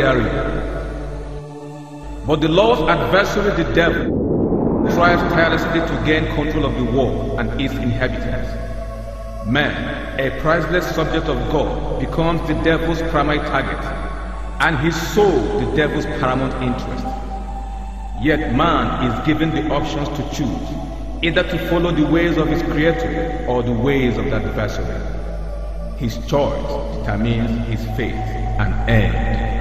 therein. But the Lord's adversary, the devil, strives tirelessly to gain control of the world and its inhabitants. Man, a priceless subject of God, becomes the devil's primary target, and his soul the devil's paramount interest. Yet man is given the options to choose, either to follow the ways of his creator or the ways of the adversary. His choice determines his fate and end.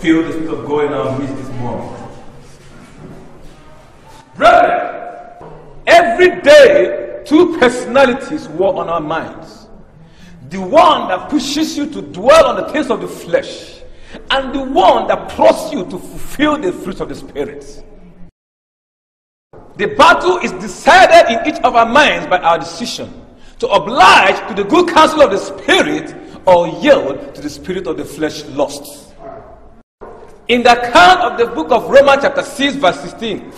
Feel the God in our midst this morning. Brethren, every day two personalities work on our minds. The one that pushes you to dwell on the things of the flesh, and the one that prompts you to fulfill the fruits of the Spirit. The battle is decided in each of our minds by our decision to oblige to the good counsel of the Spirit or yield to the spirit of the flesh lusts. In the account of the book of Romans, chapter 6, verse 16.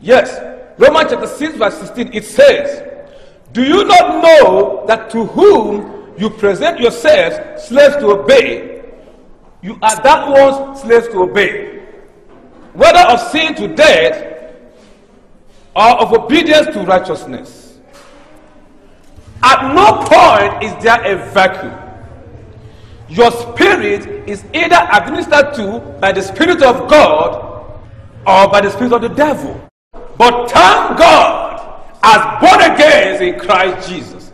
Yes, Romans chapter 6, verse 16, it says, Do you not know that to whom you present yourselves slaves to obey, you are that one's slaves to obey? Whether of sin to death or of obedience to righteousness. At no point is there a vacuum. Your spirit is either administered to by the Spirit of God or by the Spirit of the devil. But thank God, as born again in Christ Jesus,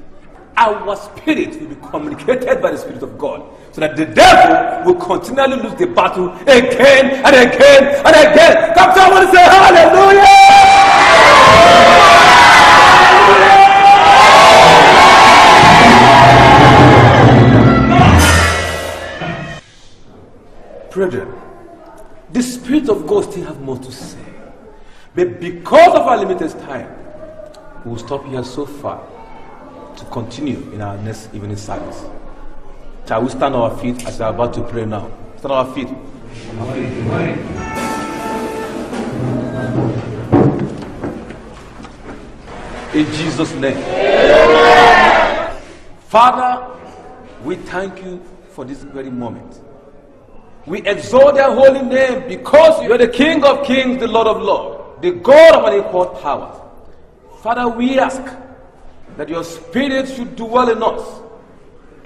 our spirit will be communicated by the Spirit of God. So that the devil will continually lose the battle again and again and again. Come someone say hallelujah. Brethren, the Spirit of God still have more to say. But because of our limited time, we will stop here so far to continue in our next evening service. Shall we stand on our feet as we are about to pray now? Stand on our feet. In Jesus' name. Father, we thank you for this very moment. We exalt your holy name because you are the King of kings, the Lord of lords, the God of unequal power. Father, we ask that your spirit should dwell in us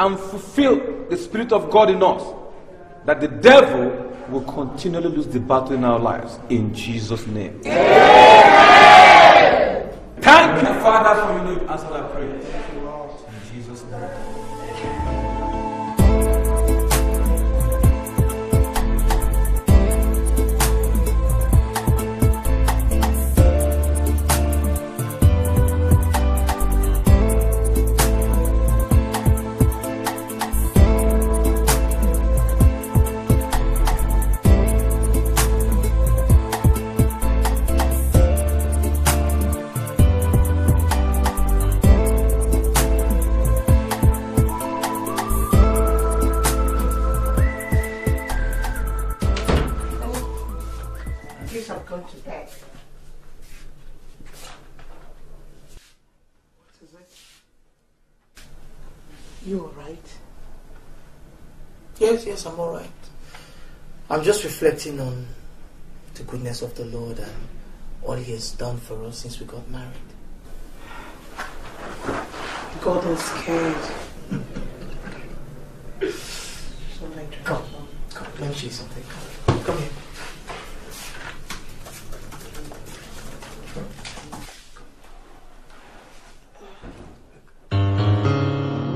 and fulfill the spirit of God in us, that the devil will continually lose the battle in our lives. In Jesus' name. Amen. Thank you, Father, for you know answer our prayer. Yes, yes, I'm alright. I'm just reflecting on the goodness of the Lord and all He has done for us since we got married. God is to Come. Come, let me show you something. Come, come here.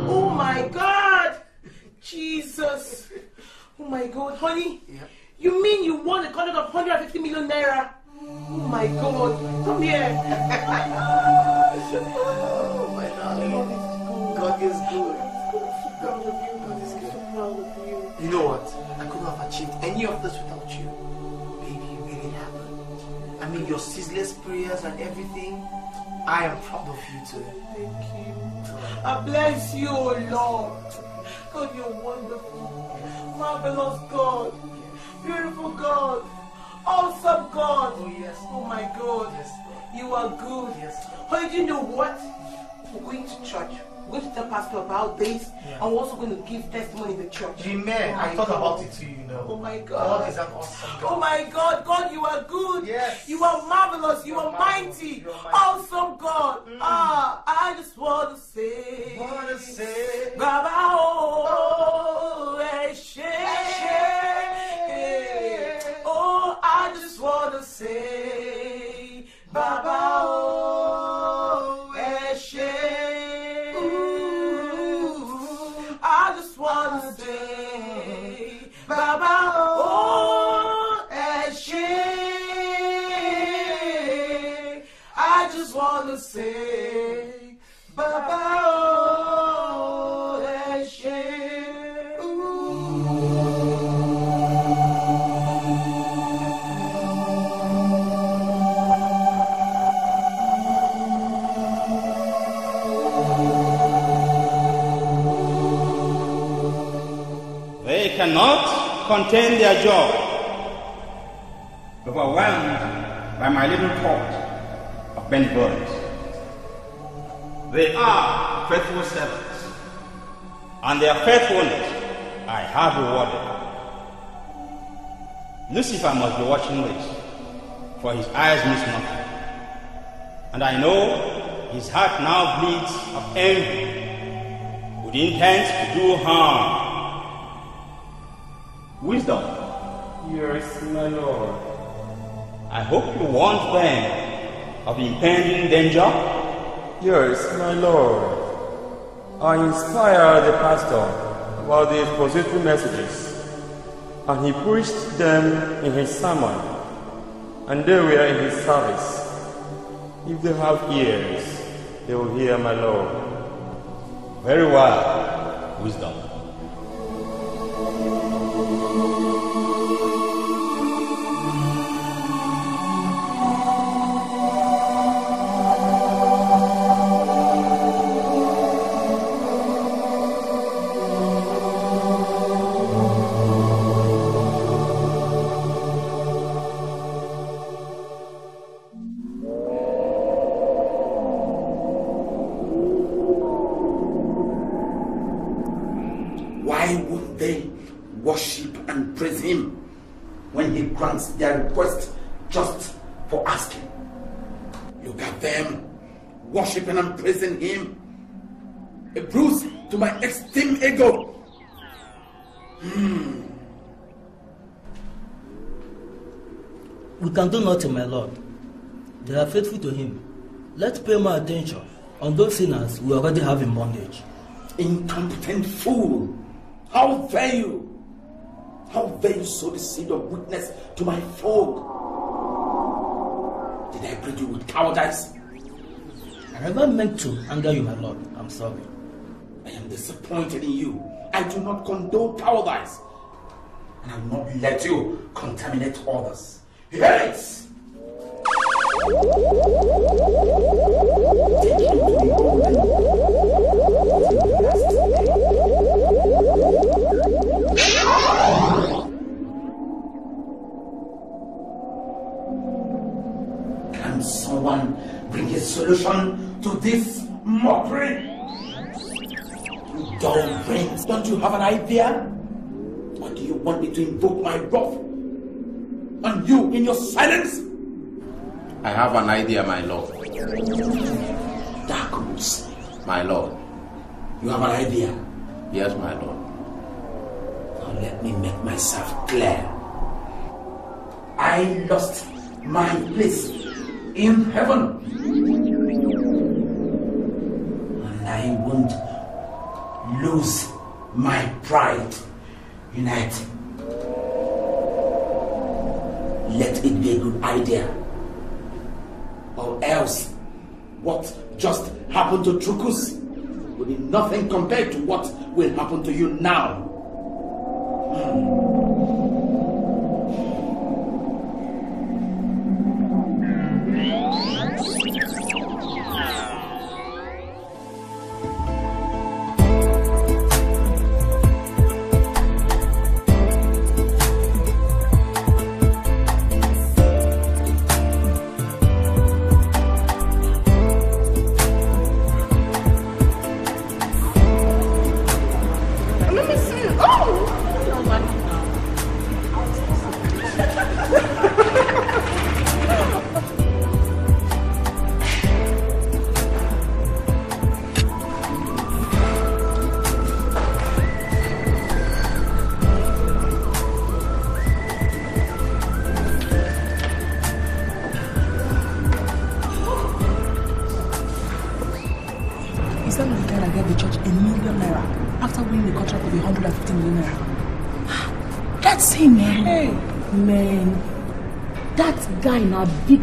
Oh my God! Jesus! Oh my God, honey! Yeah. You mean you won a contract of 150 million naira? Oh my God! Come here! Oh, my darling. God is good. God is good. proud of you. You know what? I couldn't have achieved any of this without you. Baby, you made it happen. I mean, your ceaseless prayers and everything. I am proud of you too. Thank you. I bless you, oh Lord. God, you're wonderful. Marvelous God. Beautiful God. Awesome God. Oh, yes. Oh my God. Yes, Lord. You are good. Yes, Lord. Oh, you know what? We're going to church. We're going to tell Pastor about this. Yeah. We're also going to give testimony in the church. Amen. Oh I thought God. about it too, you know. Oh my God God. is an awesome oh God. Oh my God, God, you are good. Yes. You are marvelous. You You're are mighty. You're mighty. Awesome God. Mm. Ah, I just want to say. Wanna say- Baba, oh, oh eh, eh, Eshe. Oh, I just want to say. Baba, oh, say, Baba, oh, They cannot contain their joy, overwhelmed by my little thought of benevolence. They are faithful servants, and their faithfulness I have rewarded. Lucifer must be watching this, for his eyes miss nothing. And I know his heart now bleeds of envy with intent to do harm. Wisdom. Yes, my lord. I hope you warned them of impending danger. Yes, my lord. I inspired the pastor about the expository messages, and he preached them in his sermon, and they were in his service. If they have ears, they will hear my lord. Very well, wisdom. Can do nothing, my Lord. They are faithful to Him. Let's pay more attention on those sinners we already have in bondage. Incompetent fool. How dare you? How dare you sow the seed of weakness to my folk? Did I breed you with cowardice? I never meant to anger you, my Lord. I'm sorry. I am disappointed in you. I do not condone cowardice. And I will not let you contaminate others. Can someone bring a solution to this mockery? Dull brains, don't you have an idea? Or do you want me to invoke my wrath? And you, in your silence, I have an idea, my lord. darkness. My lord. You have an idea. Yes, my lord. Now let me make myself clear. I lost my place in heaven. And I won't lose my pride unite. Let it be a good idea. Or else, what just happened to Trukus will be nothing compared to what will happen to you now.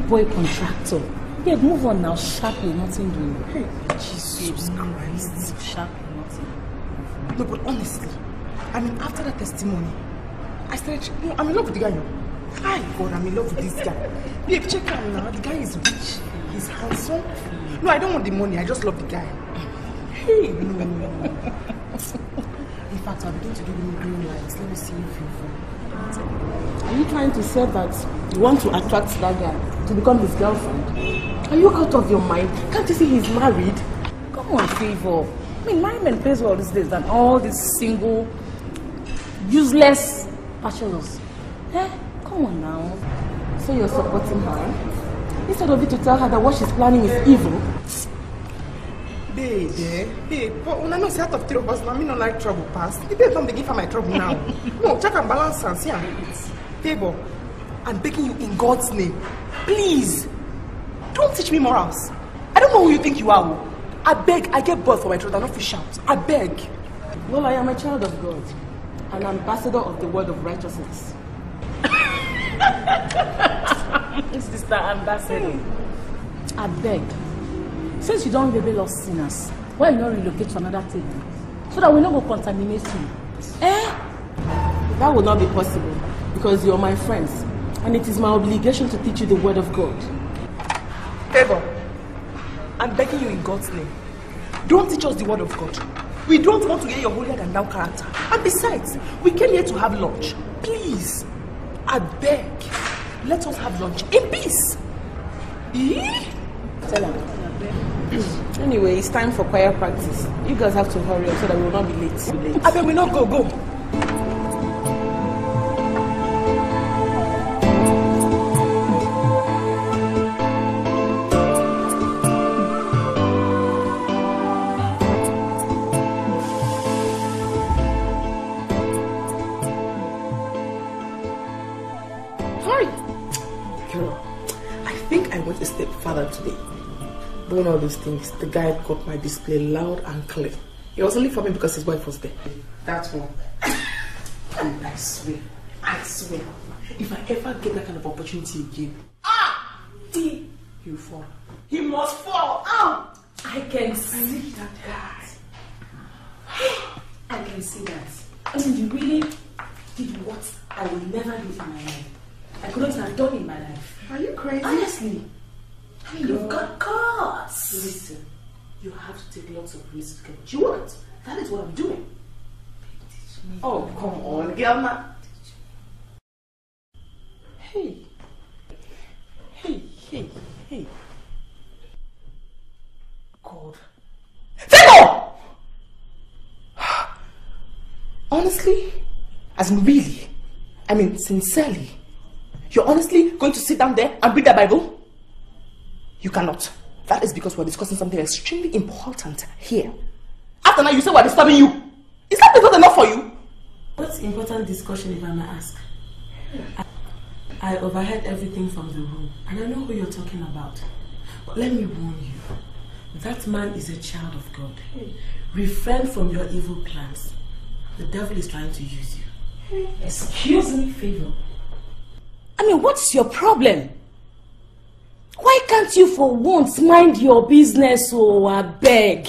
Boy contractor. Yeah, move on now, sharply, nothing doing. Hey, Jesus Christ. Sharply, nothing. No, but honestly, I mean, after that testimony, I started, know, I'm in love with the guy now. Hi, God, I'm in love with this guy. Babe, check him now. The guy is rich. He's handsome. No, I don't want the money. I just love the guy. Hey, no, no, no, no. In fact, I'll begin to give him green lights. Let me see if you ah. Are you trying to say that you want to attract that guy to become his girlfriend? Are you out of your mind? Can't you see he's married? Come on, favor. I mean, married men pays well these days than all these single, useless bachelors. Eh? Come on now. So you're supporting her? Instead of you to tell her that what she's planning is evil. Babe, eh? Babe, but when I know say out of three of us, now me no like trouble pass. The babe don't begin for my trouble now. no, check and balance and see am. Favor, I'm begging you in God's name. Please, don't teach me morals. I don't know who you think you are. oh. I beg, I get blood for my throat, I don't fish out. I beg. Well, I am a child of God, an ambassador of the word of righteousness. Sister Ambassador. I beg, since you don't rebel us sinners, why you not relocate to another table? So that we not go contaminate you. Eh? That will not be possible because you're my friends and it is my obligation to teach you the word of God. Favor, I'm begging you in God's name. Don't teach us the word of God. We don't want to hear your holier than thou character. And besides, we came here to have lunch. Please, I beg, let us have lunch in peace. Eh? Tell her. Anyway, it's time for choir practice. You guys have to hurry up so that we will not be late. Be late. I we not go, go. Doing all these things, the guy got my display loud and clear. He was only for me because his wife was there. That's one. And I swear, I swear, if I ever get that kind of opportunity again, ah, he, he'll fall. He must fall. Ah, I can see that guy. I can see that. I mean, you really did what I will never do in my life. I couldn't have done in my life. Are you crazy? Honestly. You've got guts. Listen, you have to take lots of risks to get what you want. That is what I'm doing. Oh, come on, girl, man. Hey. Hey, hey, hey. God. Favor! Honestly, as in really, I mean sincerely, you're honestly going to sit down there and read the Bible? You cannot. That is because we're discussing something extremely important here. After now, you say we're disturbing you. Is that not enough for you? What's important discussion if I may ask? I, I overheard everything from the room and I know who you're talking about. But let me warn you, that man is a child of God. Refrain from your evil plans. The devil is trying to use you. Excuse me, favor. I mean, what's your problem? Why can't you for once mind your business, oh, I beg?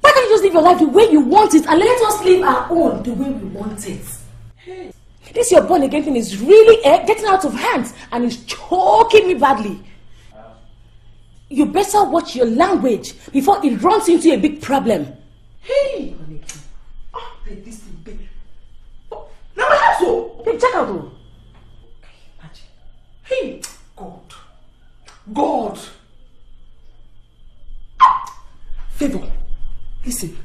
Why can't you just live your life the way you want it and let us live our own the way we want it? This your born again thing is really eh, getting out of hand and is choking me badly. You better watch your language before it runs into a big problem. Hey! Oh, this thing. Oh, now my house, oh! Babe, check out, oh. Hey, God. God. Favor, listen.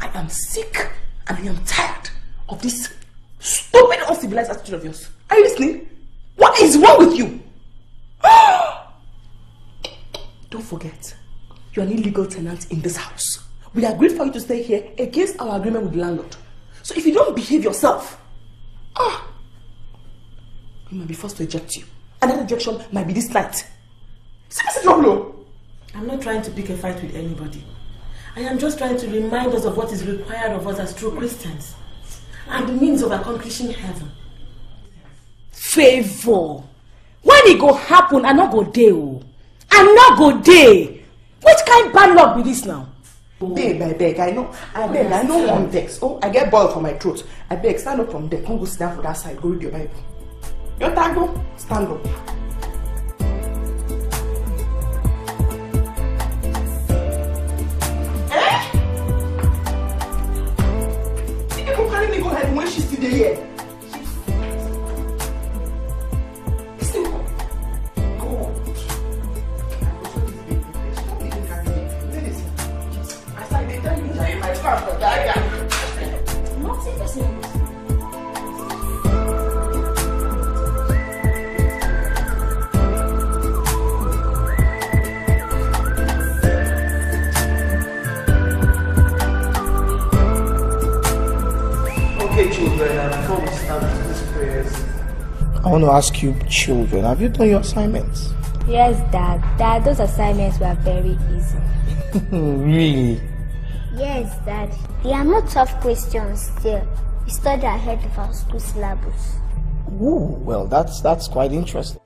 I am sick and I am tired of this stupid, uncivilized attitude of yours. Are you listening? What is wrong with you? Don't forget, you're an illegal tenant in this house. We agreed for you to stay here against our agreement with the landlord. So if you don't behave yourself, ah, we might be forced to eject you. And that ejection might be this. See this trouble? I'm not trying to pick a fight with anybody. I am just trying to remind us of what is required of us as true Christians and the means of accomplishing heaven. Favor. When it go happen, I not go day. oh. I not go day. Which kind bad luck be this now? Babe, I beg, I know, I beg, I know one vex. Oh, I get boiled for my throat. I beg, stand up from there. Come go sit down for that side. Go read your Bible. Your tango, stand up. Eh? The people carry I want to ask you, children, have you done your assignments? Yes, Dad. Dad, those assignments were very easy. really? Yes, Dad. They are not tough questions still. We studied ahead of our school syllabus. Ooh, well, that's that's quite interesting.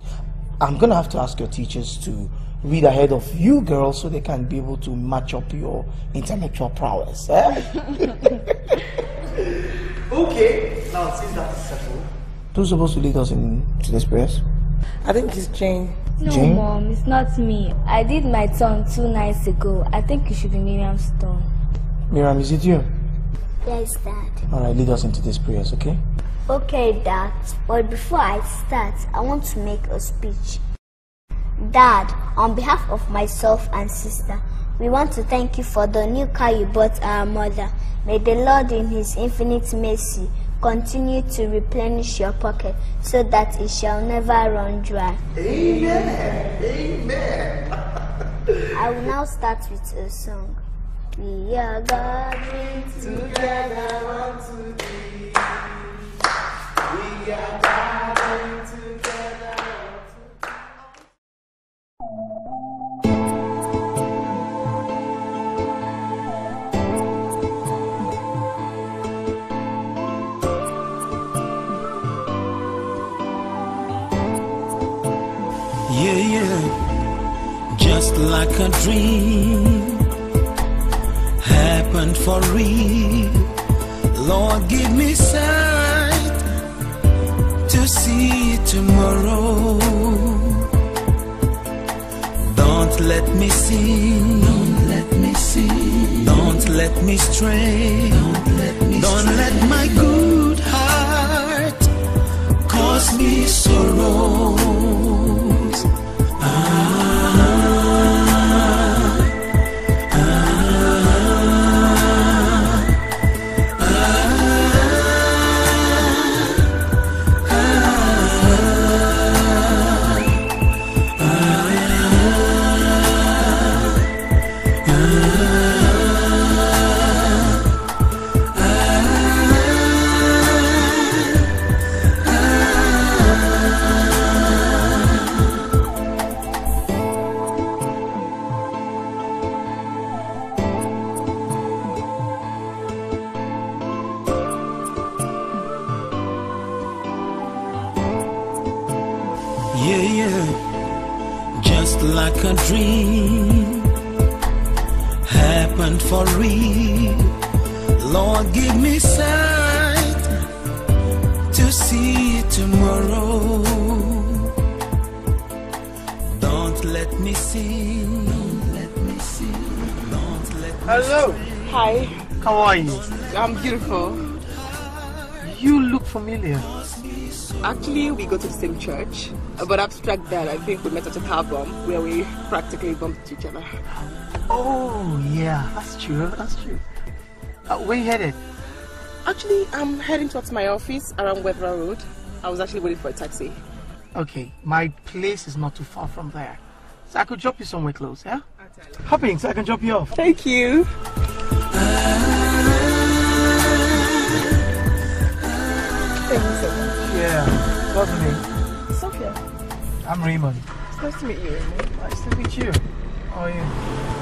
I'm gonna have to ask your teachers to read ahead of you girls so they can be able to match up your intellectual prowess. Eh? okay, now since that is settled, who's supposed to lead us in today's prayers? I think it's Jane. No, Jane? Mom, it's not me. I did my turn two nights ago. I think it should be Miriam's turn. Miriam, is it you? Yes, Dad. All right, lead us into these prayers, okay? Okay, Dad. But before I start, I want to make a speech. Dad, on behalf of myself and sister, we want to thank you for the new car you bought our mother. May the Lord in his infinite mercy continue to replenish your pocket so that it shall never run dry. Amen. Amen. I will now start with a song. We are gathering together unto thee. We are gathering Just like a dream happened for real. Lord, give me sight to see tomorrow. Don't let me see. Don't let me see. Don't let me stray. Don't let me Don't let my good heart cause me sorrows. Hi. How are you? I'm beautiful. You look familiar. Actually, we go to the same church. But abstract that, I think we met at a car bomb where we practically bumped into each other. Oh, yeah, that's true. That's true. Uh, where are you headed? Actually, I'm heading towards my office around Wetheral Road. I was actually waiting for a taxi. Okay, my place is not too far from there. So I could drop you somewhere close, yeah? Hop in so I can drop you off. Thank you. Thank you so much. Yeah. Your name? Sophia. I'm Raymond. It's nice to meet you, Raymond. Nice to meet you. How are you?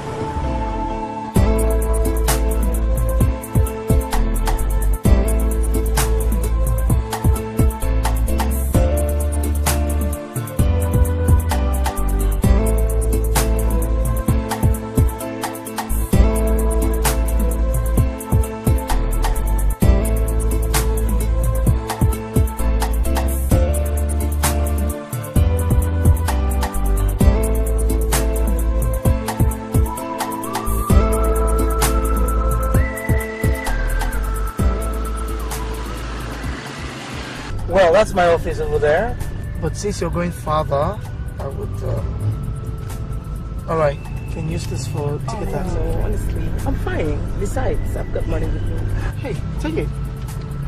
Well, that's my office over there. But since you're going farther, I would. Um... All right, can use this for ticket Oh, taxi. honestly, I'm fine. Besides, I've got money with me. Hey, take it.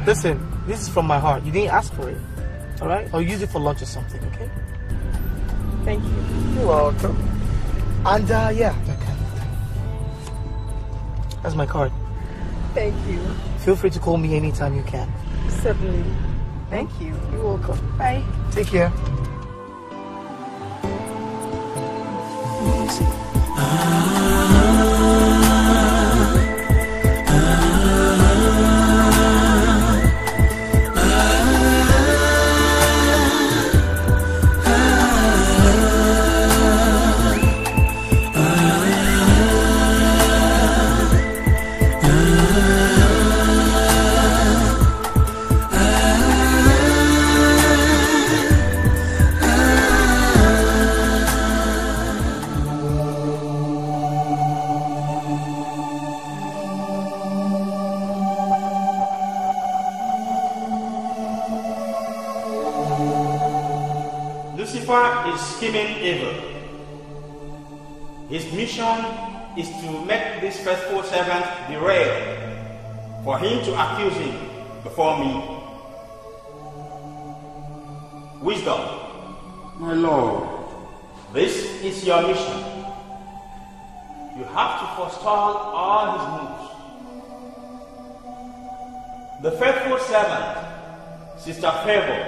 Listen, this is from my heart. You didn't ask for it. All right? I'll use it for lunch or something, okay? Thank you. You're welcome. And uh, yeah, that's my card. Thank you. Feel free to call me anytime you can. Certainly. Thank you. You're welcome. Bye. Take care. Lucifer mission is to make this faithful servant derail, for him to accuse him before me. Wisdom. My Lord. This is your mission. You have to forestall all his moves. The faithful servant, Sister Favor,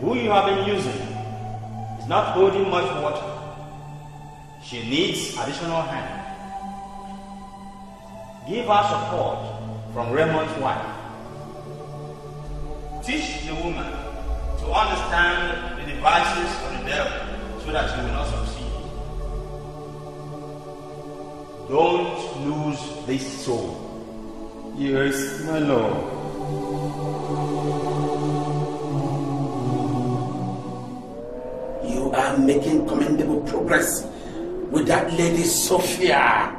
who you have been using, is not holding much water. She needs additional hand. Give her support from Raymond's wife. Teach the woman to understand the devices of the devil so that she will not succeed. Don't lose this soul. Yes, my Lord. You are making commendable progress with that lady Sophia.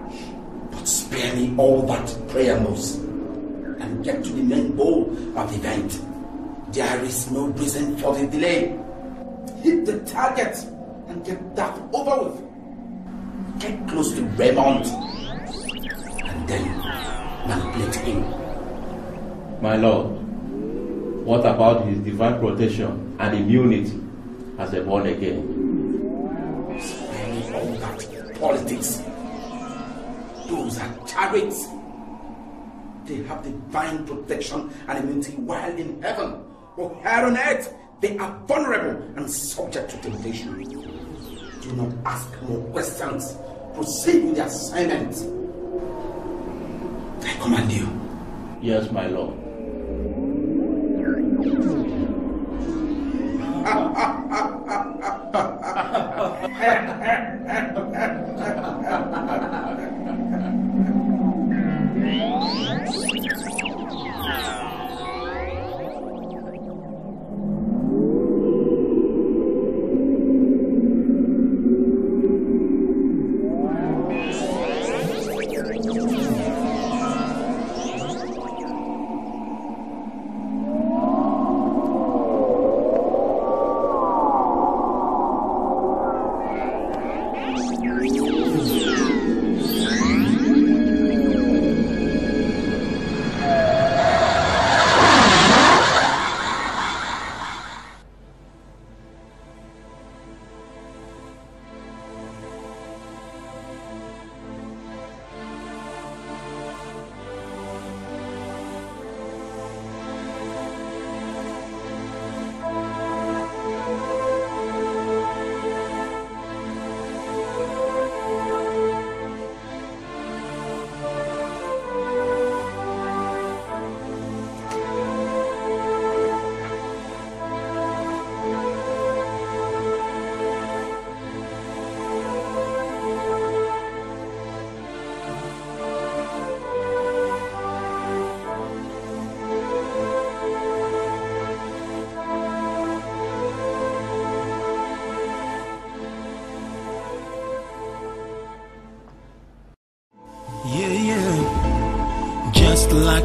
But spare me all that prayer moves and get to the main goal of the event. There is no reason for the delay. Hit the target and get that over with. Get close to Raymond and then manipulate him. My Lord, what about his divine protection and immunity as a born again? Politics. Those are chariots. They have divine protection and immunity while in heaven. But here on earth, they are vulnerable and subject to temptation. Do not ask more questions. Proceed with the assignment. I command you. Yes, my Lord. Yeah, yeah.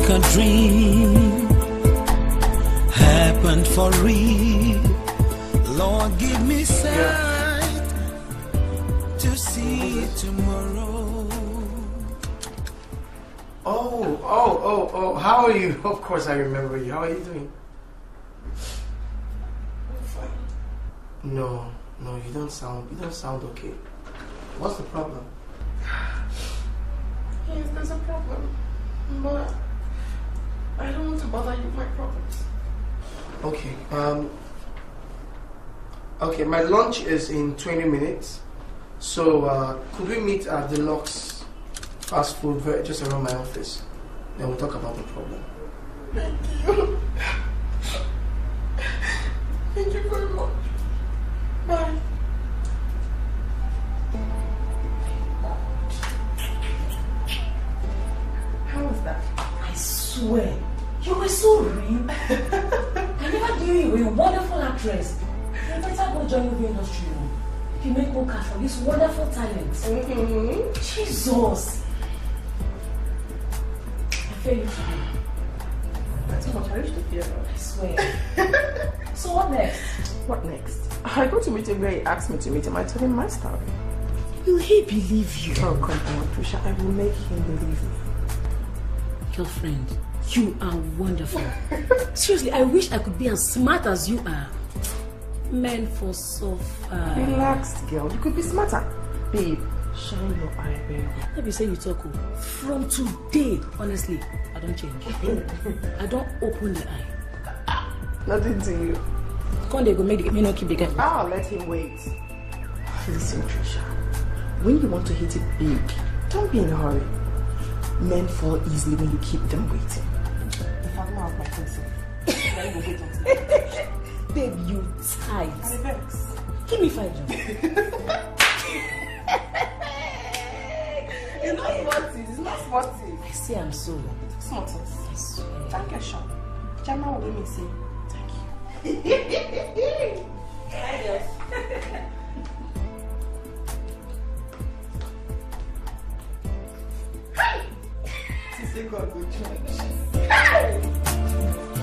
Just like a dream happened for real. Lord, give me sight to see tomorrow. Oh, oh, oh, oh. How are you? Of course I remember you. How are you doing? No, no, you don't sound you don't sound okay. What's the problem? Yes, there's a problem. But I don't want to bother you with my problems. Okay. Um. Okay, my lunch is in 20 minutes. So, uh, could we meet at Deluxe Fast Food just around my office? Then we'll talk about the problem. Thank you. This wonderful talent. Mm-hmm. Jesus. I fear you today. Too much. I used to fear her. I swear. so what next? What next? I go to meet him where he asked me to meet him. I told him my story. Will he believe you? Oh, come on, Trisha. I will make him believe me. Girlfriend, you are wonderful. Seriously, I wish I could be as smart as you are. Men for so far. Relax, girl. You could be smarter. Babe, shine your eye very well. Let me say you talk. oh. From today, honestly, I don't change. I don't open the eye. Ah, nothing to you. Come they go make me not keep the guy. I'll ah, let him wait. Listen, Trisha. When you want to hit it big, don't be in a hurry. Men fall easily when you keep them waiting. The father of my pencil. Go wait Babe, you tight. And the vex. Give me five jobs. It's not smarties. It's not smarties. I say I'm so. Smarties. I swear. Thank you, Sean. Jama will let me say thank you. Sisi God go church. I was just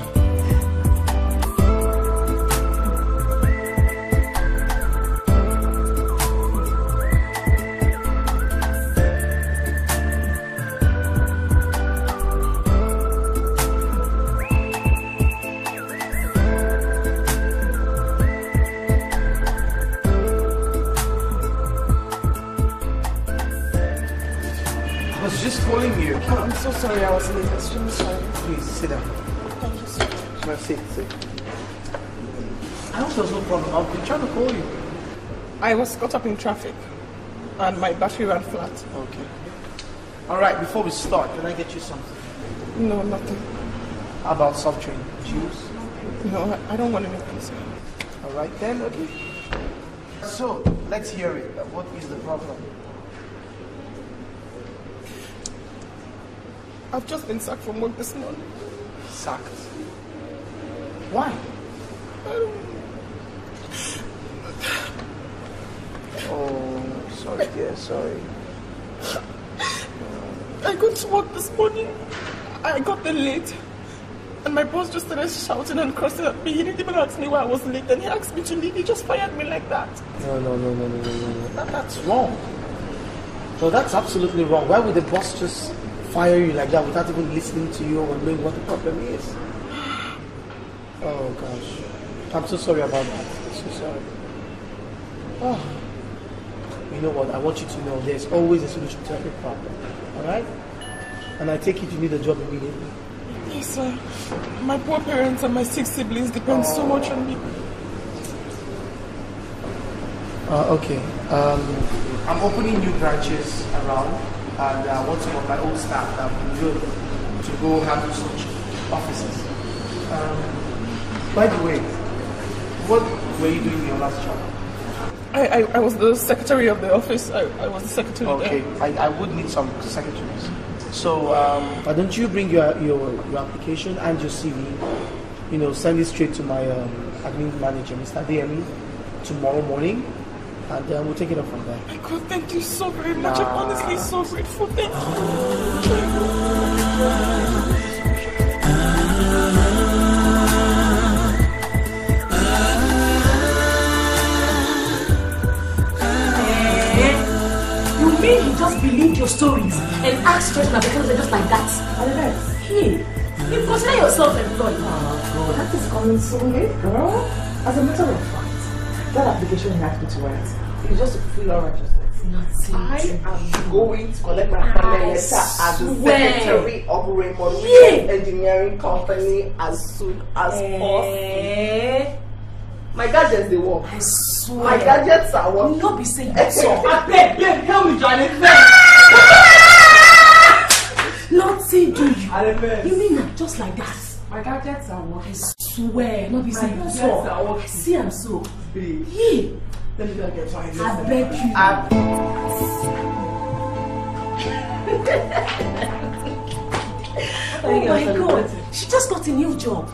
calling you. Oh, I'm so sorry I was late. Extremely sorry. Please sit down. Thank you so much. No, sit, sit. I hope there's no problem. I've been trying to call you. I was caught up in traffic and my battery ran flat. Okay. All right, before we start, can I get you something? No, nothing. How about soft drink? Juice? No, I- I don't want anything, sir. All right then, okay. So, let's hear it. What is the problem? I've just been sacked from work this morning. Sacked. Why? Oh, sorry, dear, sorry. I got to work this morning. I got there late. And my boss just started shouting and cursing at me. He didn't even ask me why I was late. And he asked me to leave. He just fired me like that. No, no, no, no, no, no, no. no. That, that's wrong. No, that's absolutely wrong. Why would the boss just fire you like that without even listening to you or knowing what the problem is? Oh, gosh. I'm so sorry about that. I'm so sorry. Oh. You know what? I want you to know there's always a solution to every problem. Alright? And I take it you need a job immediately. Yes, sir. My poor parents and my six siblings depend so much on me. Uh, okay. Um, I'm opening new branches around, and I want some of my old staff that will be good to go handle such offices. Um, by the way, what were you doing in your last job? I, I, I was the secretary of the office. I, I was the secretary Okay, there. I, I would need some secretaries. So um, why don't you bring your, your your application and your CV? You know, send it straight to my um, admin manager, Mr. DME, tomorrow morning, and uh, we'll take it up from there. My God, thank you so very much. I'm honestly so grateful. Thank you. You mean he just believed your stories and asked straight now because they're just like that? Hey, you consider yourself employed. Oh, that is coming so late, girl. As a matter of fact, that application asked me to write is just to fulfill our righteousness. I am going to collect my appointment letter as secretary of Raymond Yeah. Engineering Company as soon as Eh. possible. My gadgets they work. I swear. My gadgets are working. No be say you so. Abeg, babe, help me, Johnny. Nothing do you. You mean na just like that? My gadgets are working. I swear. No be say My you working. I see am so. Babe. Let me go get my I beg you. Oh my god. She just got a new job.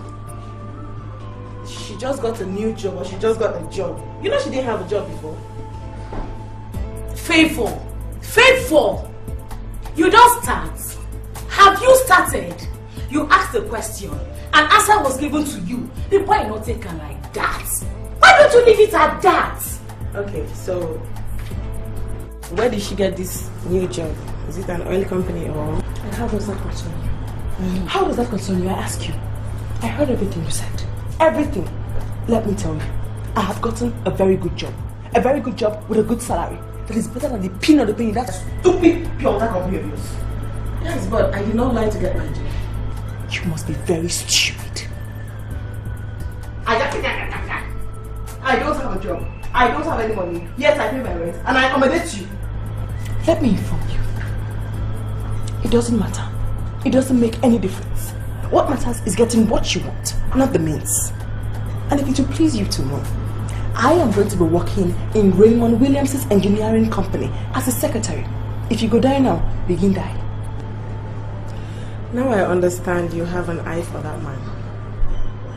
She just got a new job or she just got a job. You know she didn't have a job before. Faithful. Faithful. You don't start. Have you started? You asked a question. An answer was given to you. The boy not taken like that. Don't you leave it at that? Okay, so where did she get this new job? Is it an oil company or? And how does that concern you? How does that concern you? I ask you. I heard everything you said. Everything. Let me tell you, I have gotten a very good job. A very good job with a good salary. That is better than the peanut they pay in that stupid pure company of yours. Yes, but I did not lie to get my job. You must be very stupid. I I don't have a job. I don't have any money. Yet I pay my rent and I accommodate you. Let me inform you. It doesn't matter. It doesn't make any difference. What matters is getting what you want, not the means. And if it will please you to know, I am going to be working in Raymond Williams' engineering company as a secretary. If you go die now, begin die. Now I understand you have an eye for that man.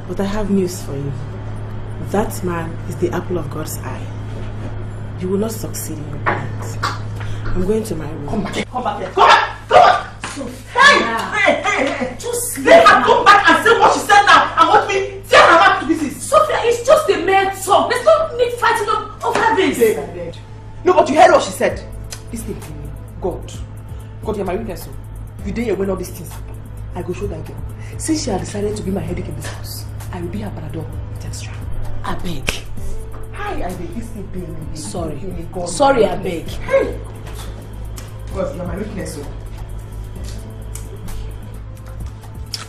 But I have news for you. That man is the apple of God's eye. You will not succeed in your plans. I'm going to my room. Come back here, come back here, come back, come back! Hey, hey, hey, hey! Just Let her come back and say what she said now and want me tear her back to pieces. Sophia, it's just a mere talk. There's no need fighting over this. No, but you heard what she said. Listen to me. God. God, you're my witness. oh. You did when all these things happen. I go show that girl. Since she had decided to be my headache in this house, I will be her parador with extra. I beg. Hi, I beg. Listen, baby. Sorry. Baby, God. Sorry, I beg. Hey! God, you're my weakness. oh.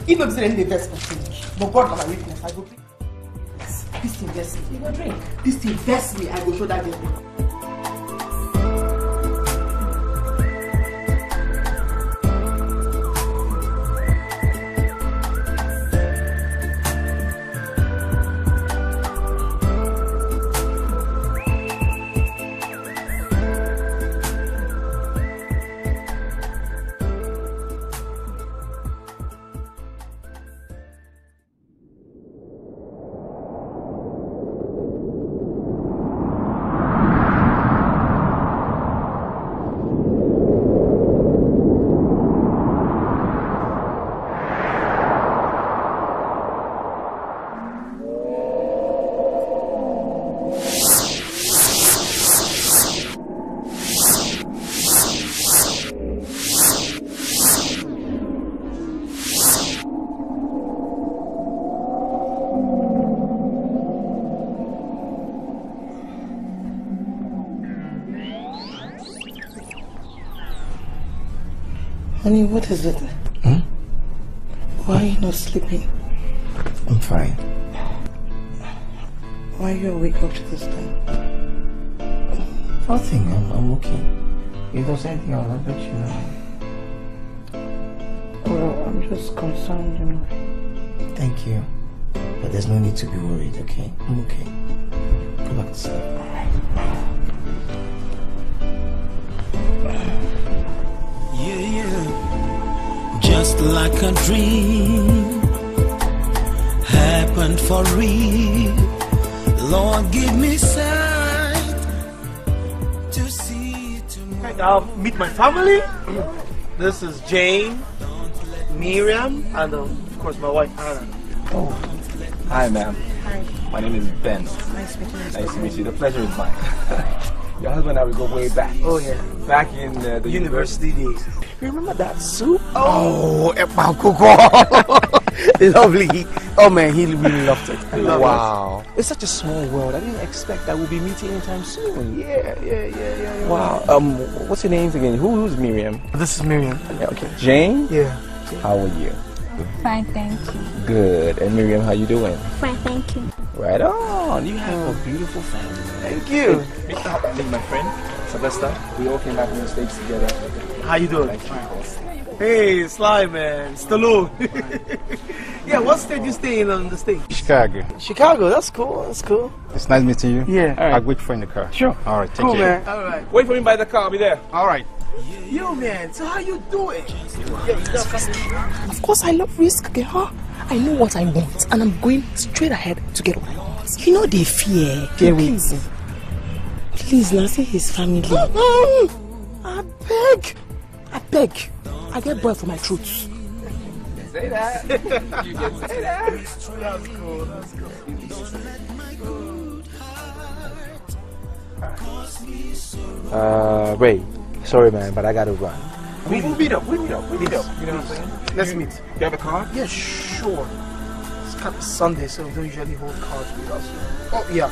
If I'm saying the best person, but God, you're my weakness. I go. This thing vex me. You go drink. This thing vex me. I go show that girl. What is it? Hmm? Why are you not sleeping? I'm fine. Why are you awake up to this time? Nothing. I'm, I'm okay. If there's anything, I'll let you know. Well, I'm just concerned, you know. Thank you. But there's no need to be worried, okay? I'm okay. Go back to sleep. Like a dream happened for real. Lord, give me sight to see tomorrow. I'll meet my family. This is Jane, Miriam, and um, of course my wife Anna. Oh, hi, ma'am. Hi. My name is Ben. Nice meeting you. Nice to meet you. The pleasure is mine. Your husband and I we go way back. Oh yeah. Back in uh, the University days. Remember that soup? Oh, Epa Coco. Lovely. Oh man, he really loved it. Love Wow. It's such a small world. I didn't expect that we'll be meeting anytime soon. Yeah, yeah, yeah, yeah. yeah. Wow. Um, what's your names again? Who, who's Miriam? This is Miriam. Yeah, okay. Jane? Yeah. How are you? Fine, thank you. Good. And Miriam, how you doing? Fine, thank you. Right on. You have a beautiful family. Thank you. Meet meet my friend, Sylvester. We all came back from the States together. How you doing? Hey, Sly man, Stallone. yeah, what state you stay in on the state? Chicago. Chicago. That's cool. That's cool. It's nice meeting you. Yeah. I'll wait for you in the car. Sure. All right. Take Cool, care. man. All right. Wait for me by the car. I'll be there. All right. Yo, man. So how you doing? Yeah, you got family? Of course, I love risk, girl. I know what I want, and I'm going straight ahead to get what I want. You know they fear. They wait. Please, now say his family. I beg. I beg. I get boy for my throat. Say that. you can say that. That's cool. That's cool. Uh, Ray, sorry man, but I gotta run. We will meet up. We meet up. We meet up. You know what I'm saying? Let's meet. You have a car? Yeah, sure. It's kind of Sunday, so we don't usually hold cards with us. Oh, yeah.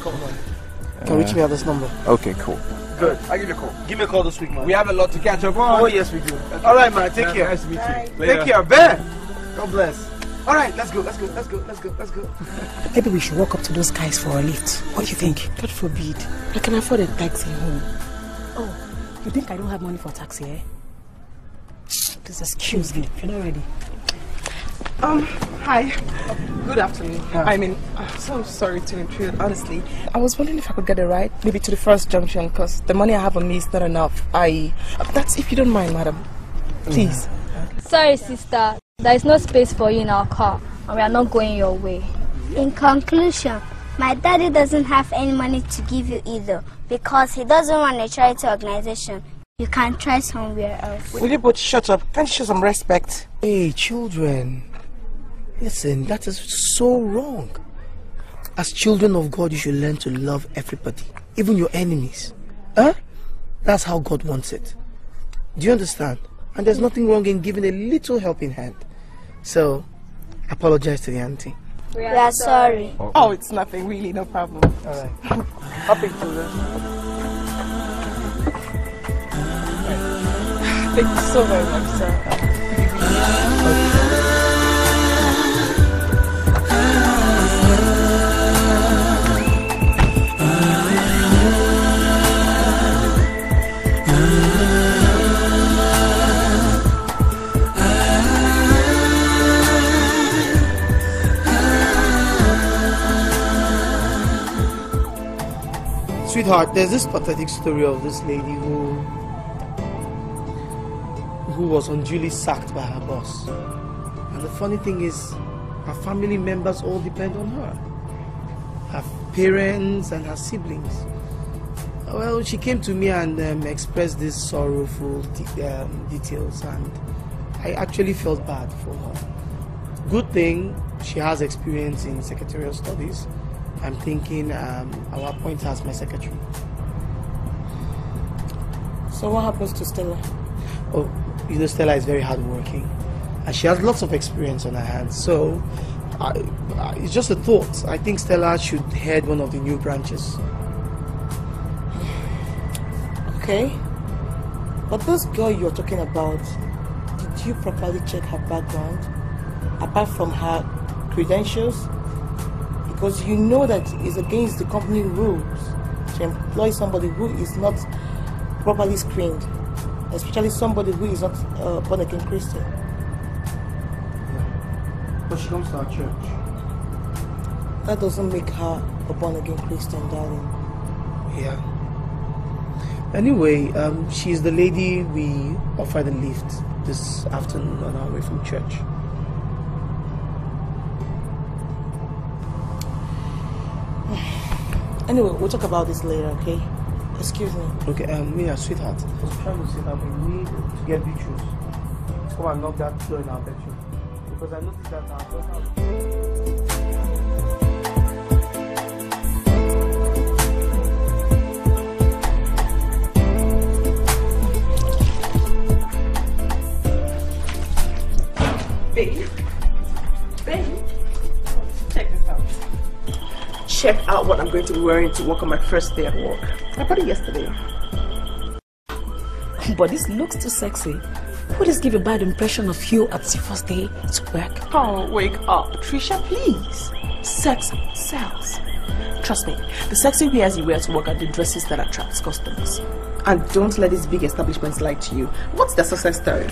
Come on. You can reach me at this number. Okay, cool. Good. I'll give you a call. Give me a call this week, man. We have a lot to catch up on. Oh, yes, we do. All right, man. Take Man, care. nice to meet you. Later. Take care, Ben. God bless. All right, let's go. Let's go. Let's go. Let's go. Let's go. Maybe we should walk up to those guys for a lift. What do you think? God forbid. I can afford a taxi home. Oh, you think I don't have money for a taxi, eh? Please excuse me. You're not ready. Um, hi. Good afternoon. I mean, I'm so sorry to intrude, honestly. I was wondering if I could get a ride, maybe to the first junction, because the money I have on me is not enough. I. That's if you don't mind, madam. Please. Sorry, sister. There is no space for you in our car, and we are not going your way. In conclusion, my daddy doesn't have any money to give you either because he doesn't run a charity organization. You can try somewhere else. Will you both shut up? Can't you show some respect? Hey, children. Listen, that is so wrong. As children of God, you should learn to love everybody, even your enemies. Huh? That's how God wants it. Do you understand? And there's nothing wrong in giving a little helping hand. So, apologize to the auntie. We are sorry. Oh, it's nothing, really, no problem. All right. Happy children. Thank you so very much, sir. Sweetheart, there's this pathetic story of this lady who who was unduly sacked by her boss. And the funny thing is, her family members all depend on her. Her parents and her siblings. Well, she came to me and um, expressed these sorrowful de- um, details, and I actually felt bad for her. Good thing she has experience in secretarial studies. I'm thinking um, I'll appoint her as my secretary. So, what happens to Stella? Oh, you know, Stella is very hardworking, and she has lots of experience on her hands. So, I, I, it's just a thought. I think Stella should head one of the new branches. Okay. But this girl you're talking about, did you properly check her background? Apart from her credentials? Because you know that it's against the company rules to employ somebody who is not properly screened, especially somebody who is not uh, born again Christian. But she comes to our church. That doesn't make her a born again Christian, darling. Yeah. Anyway, um, she's the lady we offered a lift this afternoon on our way from church. Anyway, we'll talk about this later, okay? Excuse me. Okay, um, Mia, sweetheart. I was trying to say that we need to get Beatrice to come and knock that door in our bedroom. Because I noticed that our daughter... Babe, check out what I'm going to be wearing to work on my first day at work. I bought it yesterday. But this looks too sexy. Would this give a bad impression of you at your first day to work? Oh, wake up. Trisha, please. Sex sells. Trust me, the sexy wears you wear to work are the dresses that attracts customers. And don't let these big establishments lie to you. What's the success story?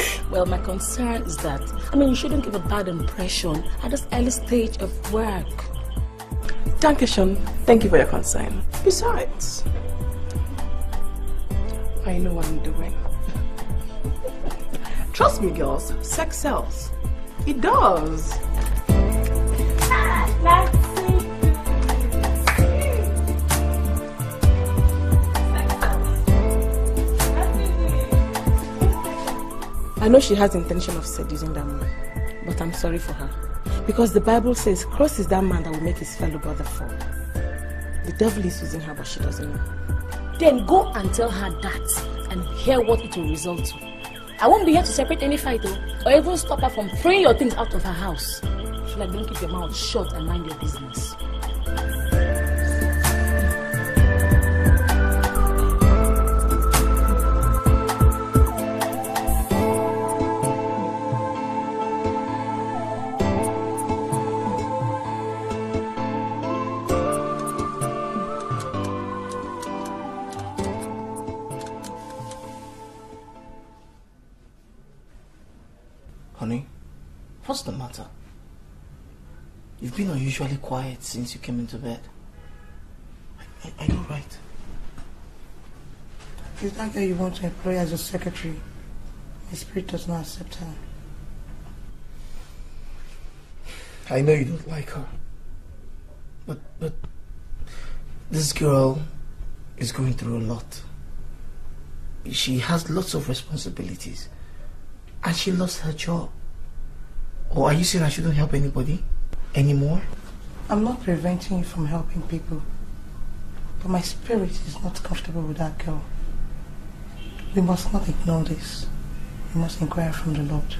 Well, my concern is that, I mean, you shouldn't give a bad impression at this early stage of work. Thank you, Dankeschön. Thank you for your concern. Besides, I know what I'm doing. Trust me, girls, sex sells. It does. Ah, I know she has intention of seducing that man, but I'm sorry for her. Because the Bible says, cross is that man that will make his fellow brother fall. The devil is using her, but she doesn't know. Then go and tell her that and hear what it will result to. I won't be here to separate any fight though, or even stop her from throwing your things out of her house. So like don't keep your mouth shut and mind your business. Unusually quiet since you came into bed. Are, are you right? Is that girl you want to employ as your secretary? My spirit does not accept her. I know you don't like her. But but this girl is going through a lot. She has lots of responsibilities. And she lost her job. Or are you saying I shouldn't help anybody anymore? I'm not preventing you from helping people. But my spirit is not comfortable with that girl. We must not ignore this. We must inquire from the Lord.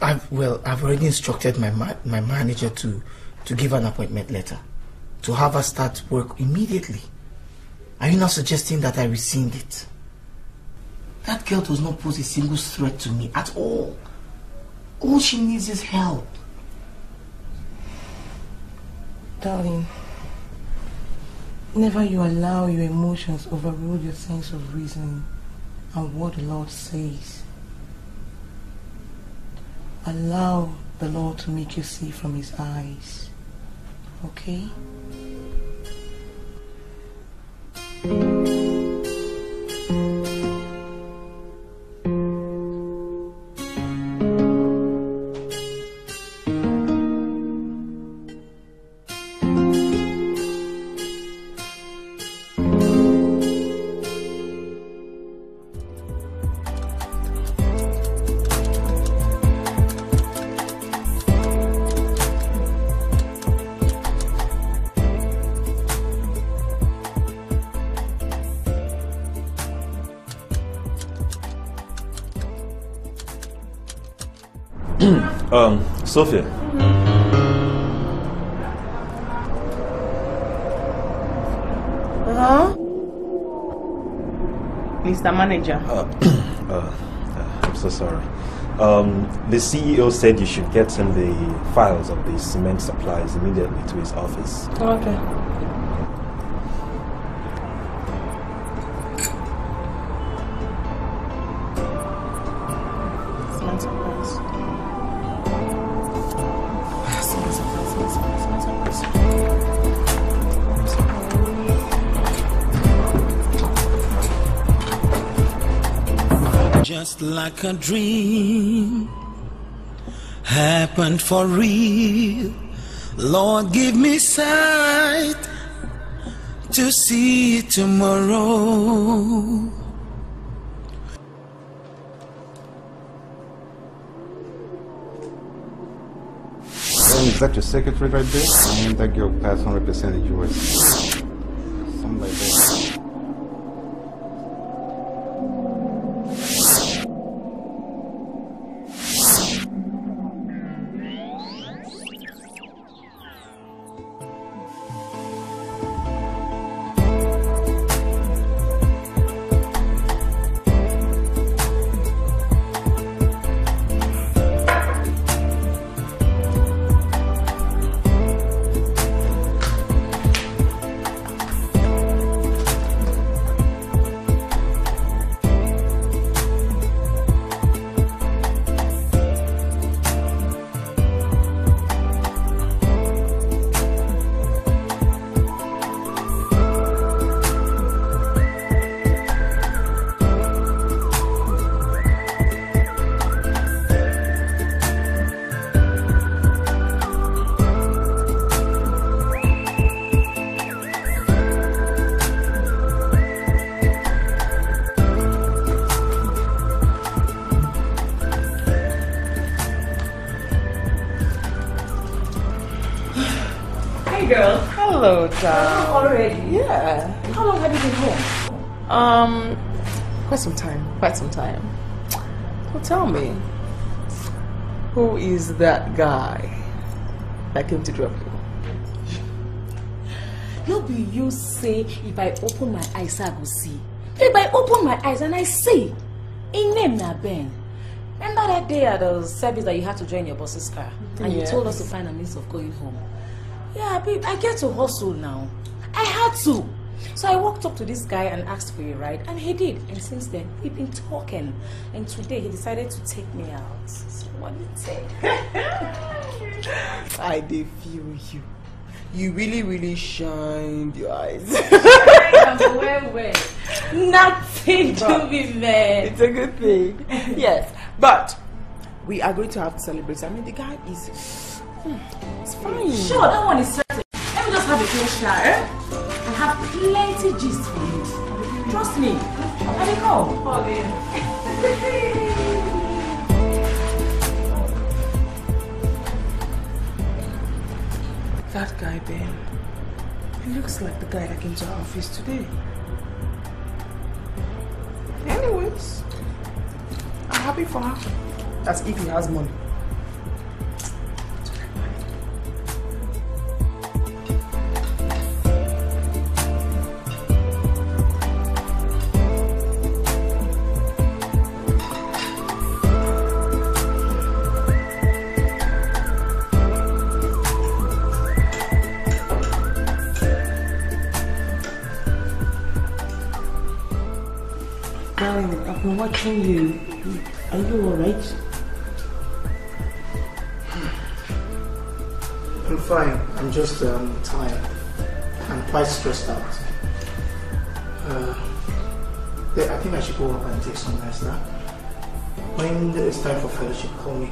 I've, well, I've already instructed my ma- my manager to to give an appointment letter, to have her start work immediately. Are you not suggesting that I rescind it? That girl does not pose a single threat to me at all. All she needs is help. Darling, never you allow your emotions overrule your sense of reason and what the Lord says. Allow the Lord to make you see from his eyes. Okay? Sophia. Huh? Mr. Manager. Uh, uh, I'm so sorry. Um, the CEO said you should get him the files of the cement supplies immediately to his office. Okay. Like a dream happened for real. Lord, give me sight to see tomorrow. Your secretary right there? And that girl passed 100% yours. That guy that came to drop you? No be you say if I open my eyes I go see. If I open my eyes and I see, in name na Ben. Remember that day at the service that you had to join your boss's car and you told us to find a means of going home? Yeah, babe, I get to hustle now. I had to. So I walked up to this guy and asked for a ride, and he did. And since then, we've been talking. And today, he decided to take me out. So what did he say? I did feel you. You really, really shined your eyes. Shine am well, well. Nothing to be mad. It's a good thing. Yes, but we are going to have to celebrate. I mean, the guy is. hmm, It's fine. Sure, that one is certain. Let me just have a clean shower eh? and have plenty gist for you. Trust me. Let me go. Oh, That guy, Ben. He looks like the guy that came to our office today. Anyways, I'm happy for her. That's if he has money. Darling, I've watching you. Are you alright? I'm fine. I'm just um, tired. I'm quite stressed out. Uh, yeah, I think I should go up and take some rest now. When it's time for fellowship, call me.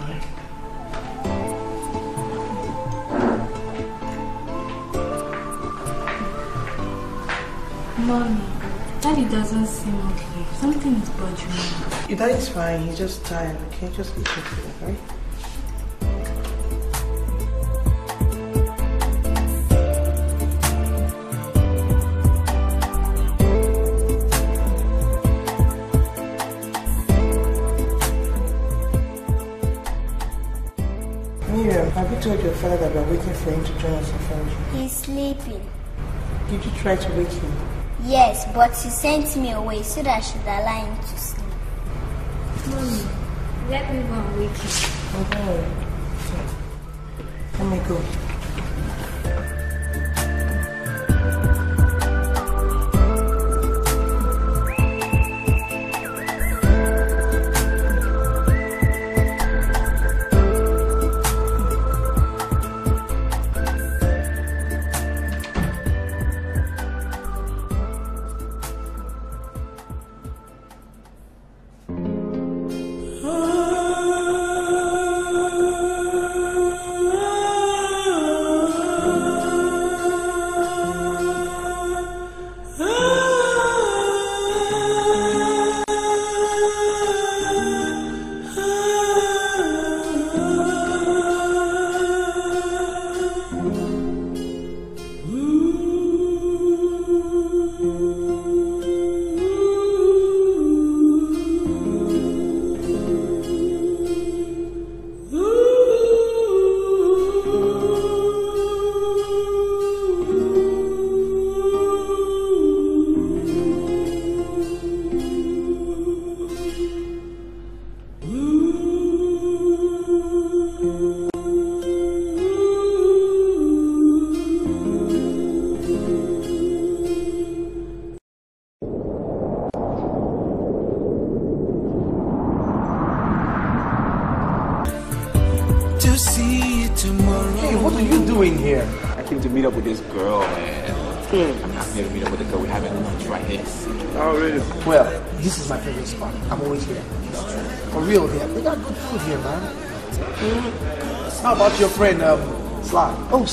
Alright? Mommy, Daddy doesn't seem okay. Something is bothering him. Your daddy's fine. He's just tired. Okay, just eat your food, alright? Miriam, have you told your father that we're waiting for him to join us in fellowship? He's sleeping. Did you try to wake him? Yes, but he sent me away so that I should allow him to sleep. Mommy, let me go and wake him. Oh. Let me go.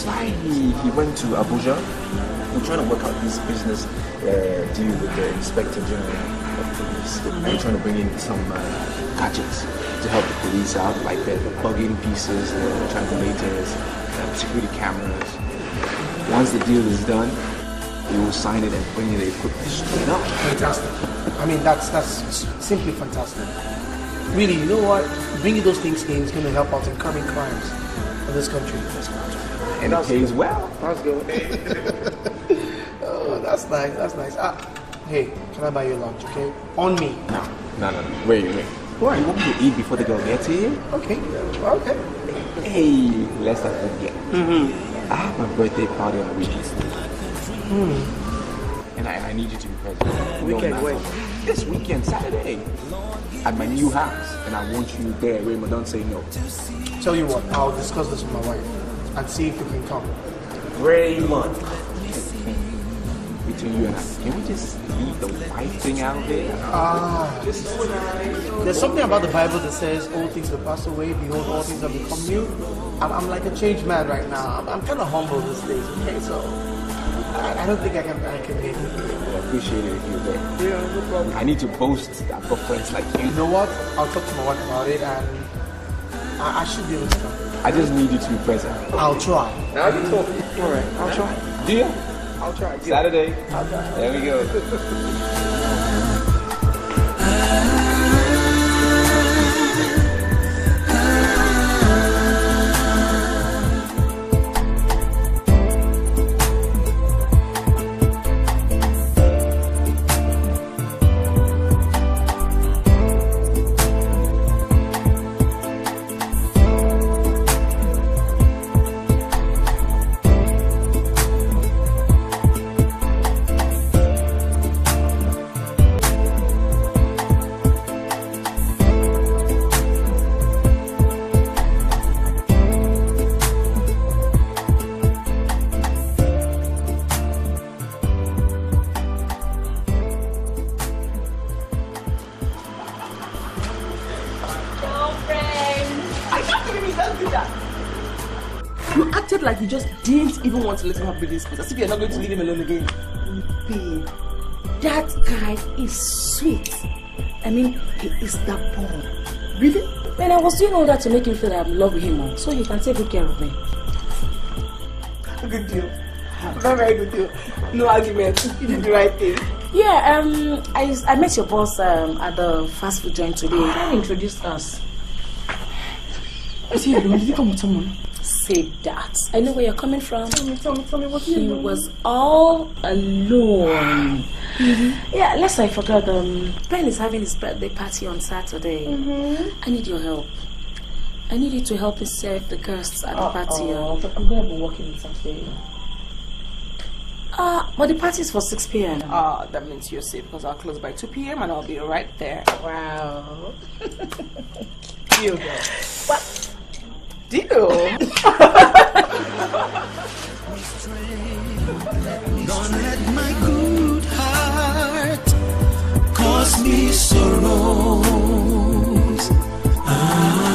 Oh, he, he went to Abuja. We're trying to work out this business uh, deal with the Inspector General of Police. And we're trying to bring in some uh, gadgets to help the police out, like the, the plug-in pieces, the triangulators, uh, security cameras. Once the deal is done, we will sign it and bring in the equipment straight up. Fantastic. I mean, that's that's simply fantastic. Really, you know what? Bringing those things in is going to help out in curbing crimes in this country. And it pays well. That's good. oh, that's nice. That's nice. Ah, hey, can I buy you lunch? Okay, on me. No, no, no, no. Wait, wait. What? You want me to eat before the girl gets here? Okay. Okay. Hey, let's not forget. Mm-hmm. I have my birthday party on the weekend. Hmm. And I, I need you to be present. No Weekend, when? what. This weekend, Saturday. At my new house. And I want you there. Raymond, don't say no. Tell you what, I'll discuss this with my wife and see if we can come. Raymond. Between you and I, can we just leave the wife thing out there? Ah. Just. There's something about the Bible that says all things will pass away, behold, all things have become new. I'm, I'm like a changed man right now. I'm, I'm kind of humble these days, okay? So I, I don't think I can, I can make it. I appreciate it if you're there. Yeah, no problem. I need to boast that I've got friends like you. You know what? I'll talk to my wife about it and I, I should be able to come. I just need you to be present. I'll try. Now you talking. All right, I'll try. Deal? I'll try. Deal. Saturday. I'll try. There we go. You just didn't even want to let him have this as if you're not going to leave him alone again. Babe, that guy is sweet. I mean, he is that bomb. Really? Man, I was doing all that to make him feel that I'm in love with him, so he can take good care of me. Good deal. Very, very good deal. No argument. You did the right thing. Yeah, um, I, I met your boss um, at the fast food joint today. He introduced us. Is he alone? Did he come with someone? Say that. I know where you're coming from. Tell me, tell me, tell me what He was all alone. Yeah, lest I forgot, um, Ben is having his birthday party on Saturday. I need your help. I need you to help me serve the guests at the party. Uh. I'm gonna be working on Saturday. Uh, but the party is for 6 p.m. Ah, that means you're safe because I'll close by 2 p.m. and I'll be right there. Wow. Deal, go. What? Deal. Don't let my good heart cause me sorrows. Ah,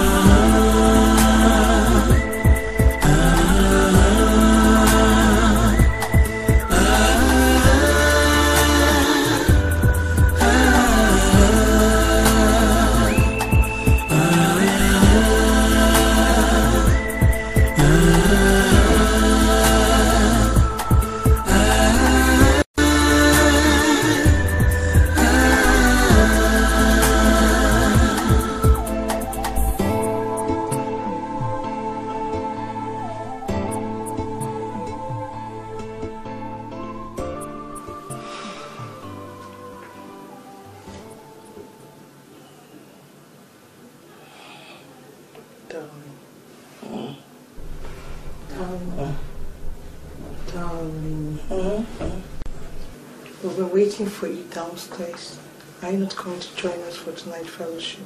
waiting for you downstairs. Are you not going to join us for tonight fellowship?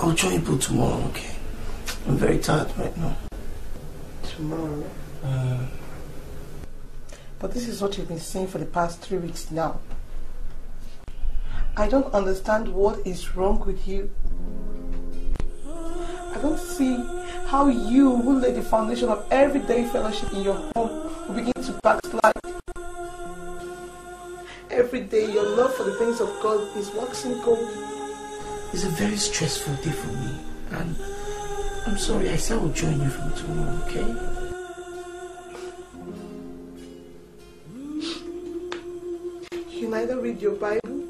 I'll join you tomorrow, okay? I'm very tired right now. Tomorrow. Uh, But this is what you've been saying for the past three weeks now. I don't understand what is wrong with you. I don't see how you, who laid the foundation of everyday fellowship in your home, will begin to backslide. Every day your love for the things of God is waxing cold. It's a very stressful day for me. And I'm sorry, I said I will join you from tomorrow, okay? You neither read your Bible,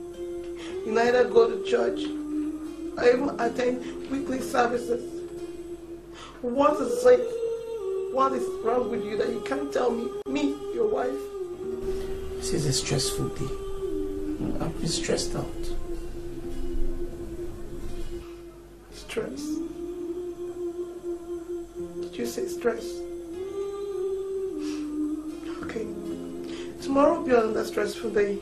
you neither go to church, I even attend weekly services. What is it? What is wrong with you that you can't tell me, me, your wife? This is a stressful day. I've been stressed out. Stress. Did you say stress? Okay. Tomorrow will be another stressful day.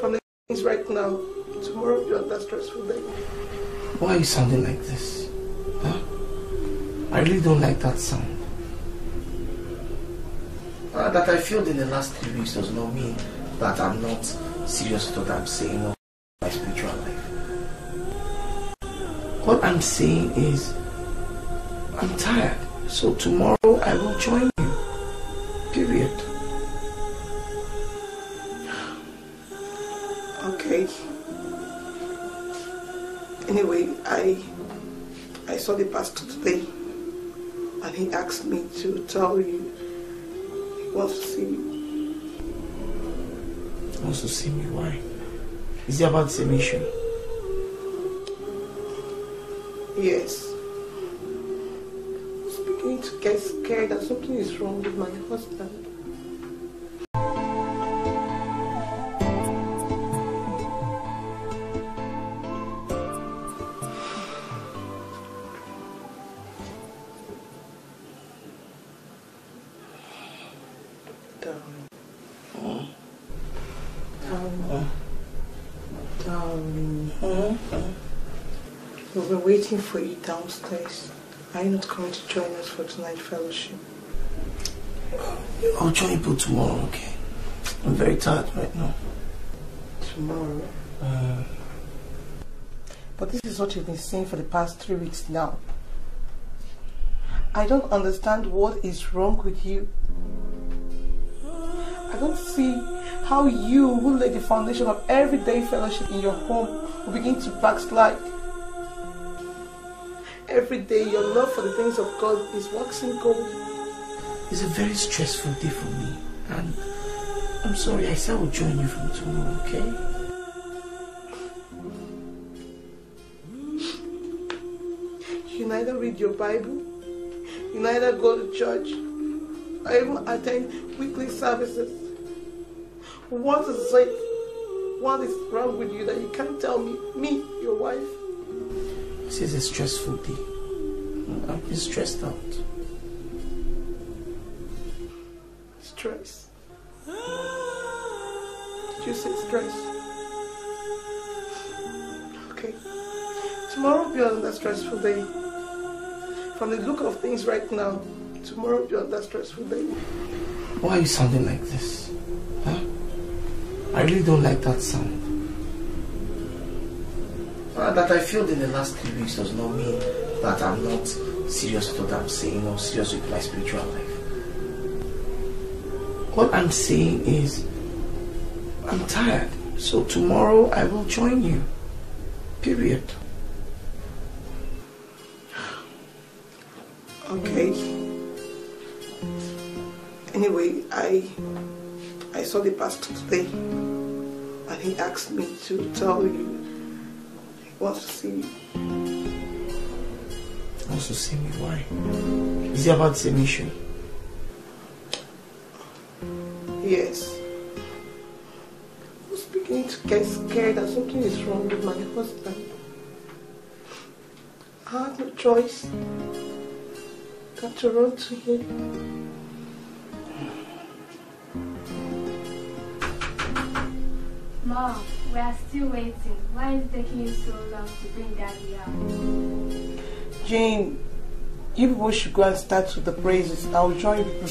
From the things right now, tomorrow will be another stressful day. Why are you sounding like this? Huh? I really don't like that sound. Uh, that I failed in the last three weeks does not mean that I'm not serious with what I'm saying or my spiritual life. What I'm saying is, I'm tired. So tomorrow I will join you. Period. Okay. Anyway, I I saw the pastor today and he asked me to tell you wants to see me. Wants to see me? Why? Is it about the same issue? Yes. He's beginning to get scared that something is wrong with my husband. Waiting for you downstairs. Are you not coming to join us for tonight fellowship? I'll join you tomorrow, okay? I'm very tired right now. Tomorrow. Uh, But this is what you've been saying for the past three weeks now. I don't understand what is wrong with you. I don't see how you, who laid the foundation of everyday fellowship in your home, will begin to backslide. Every day, your love for the things of God is waxing cold. it's a very stressful day for me. And I'm sorry, I said I will join you from tomorrow, okay? You neither read your Bible, you neither go to church, or even attend weekly services. What is it? What is wrong with you that you can't tell me, me, your wife? This is a stressful day. I've been stressed out. Stress. Did you say stress? Okay. Tomorrow will be another stressful day. From the look of things right now, tomorrow will be another stressful day. Why are you sounding like this? Huh? I really don't like that sound. Uh, that I failed in the last three weeks does not mean that I'm not serious with what I'm saying or serious with my spiritual life. What I'm saying is, I'm tired. So tomorrow I will join you. Period. Okay. Anyway, I I saw the pastor today and he asked me to tell you he wants to see you. Wants to see me? Why? Is it about the same issue? Yes. I was beginning to get scared that something is wrong with my husband. I had no choice. Got to run to him. Mom, we are still waiting. Why is it taking you so long to bring Daddy out? Jane, you people should go and start with the praises. I'll join you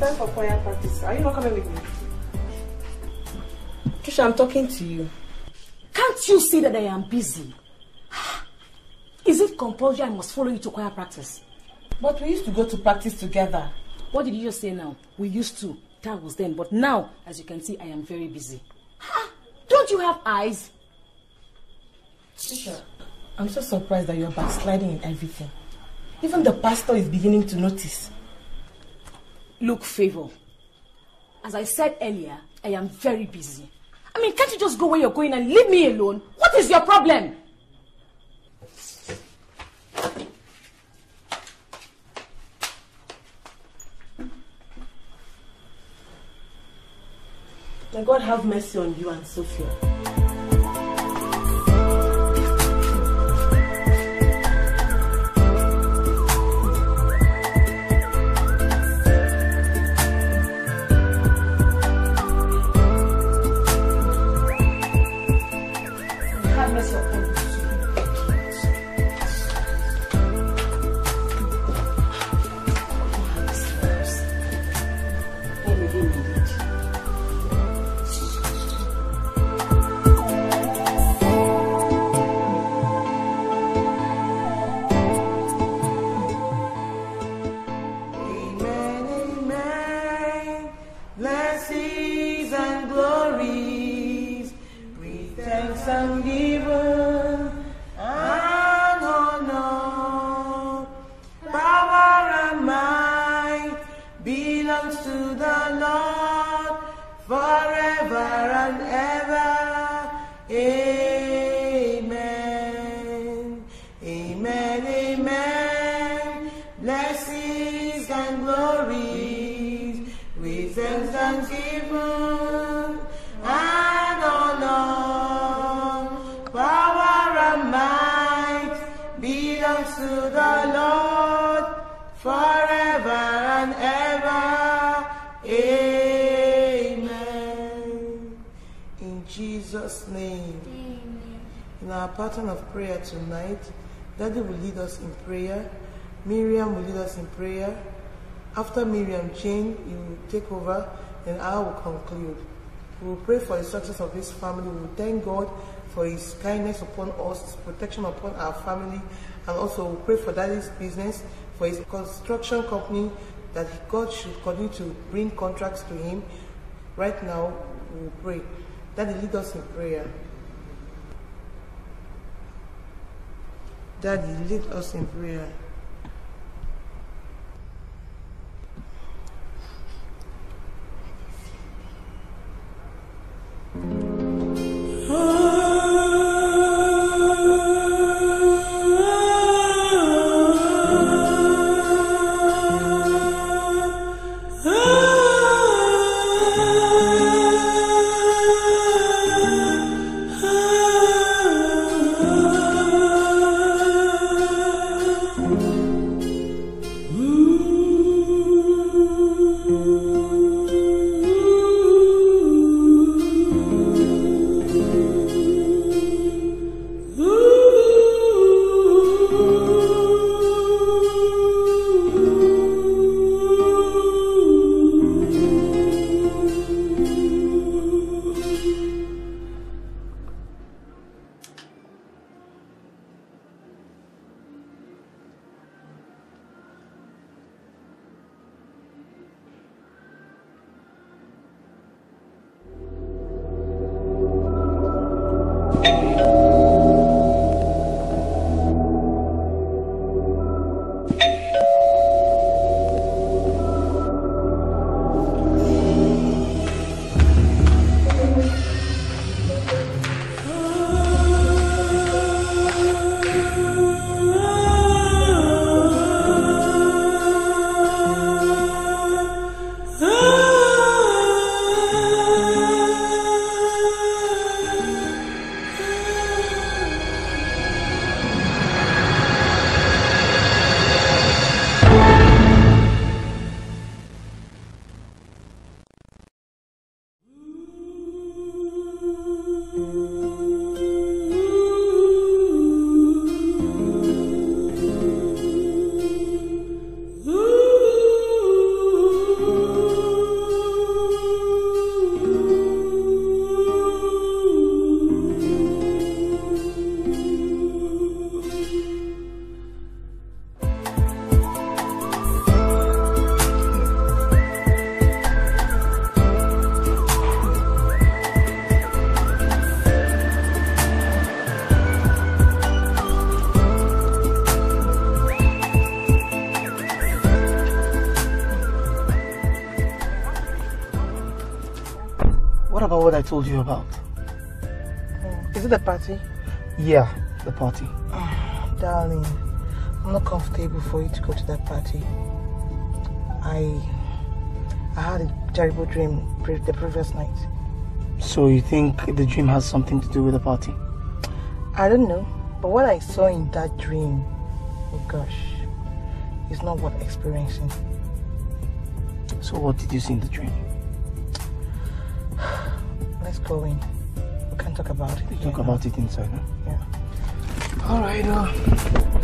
time for choir practice. Are you not coming with me? Trisha, I'm talking to you. Can't you see that I am busy? Is it compulsory I must follow you to choir practice? But we used to go to practice together. What did you just say now? We used to. That was then. But now, as you can see, I am very busy. Ha! Don't you have eyes? Trisha, I'm so surprised that you're backsliding in everything. Even the pastor is beginning to notice. Look, Favor. As I said earlier, I am very busy. I mean, can't you just go where you're going and leave me alone? What is your problem? May God have mercy on you and Sophia. In prayer. Miriam will lead us in prayer. After Miriam, Jane, you will take over, and I will conclude. We will pray for the success of this family. We will thank God for His kindness upon us, His protection upon our family, and also we pray for Daddy's business, for his construction company, that God should continue to bring contracts to him. Right now, we pray. Daddy, lead us in prayer. Daddy, lead us in prayer. Ah told you about? Oh, is it a party? Yeah, the party. Ah, darling, I'm not comfortable for you to go to that party. I I had a terrible dream pre- the previous night. So you think the dream has something to do with the party? I don't know, but what I saw in that dream, oh gosh, is not worth experiencing. So what did you see in the dream? Let's go in. We can talk about it. We talk about it inside. Huh? Yeah. All right. Uh,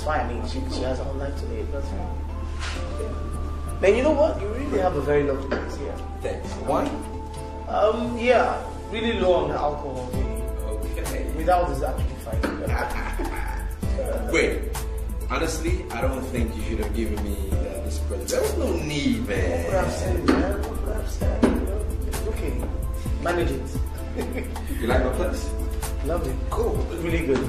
that's, fine. I mean, she, she has her own life to live. That's fine. Okay. Man, you know what? You really have a very lovely place here. Thanks. One? Um, yeah. Really low on the alcohol. Really. Okay. Without is actually fine. Wait. Honestly, I don't think you should have given me uh, this present. There was no need, man. What I'm saying, man. What I'm saying, you know. It's okay. Manage it. You like my place? Love it. Cool. It's really good.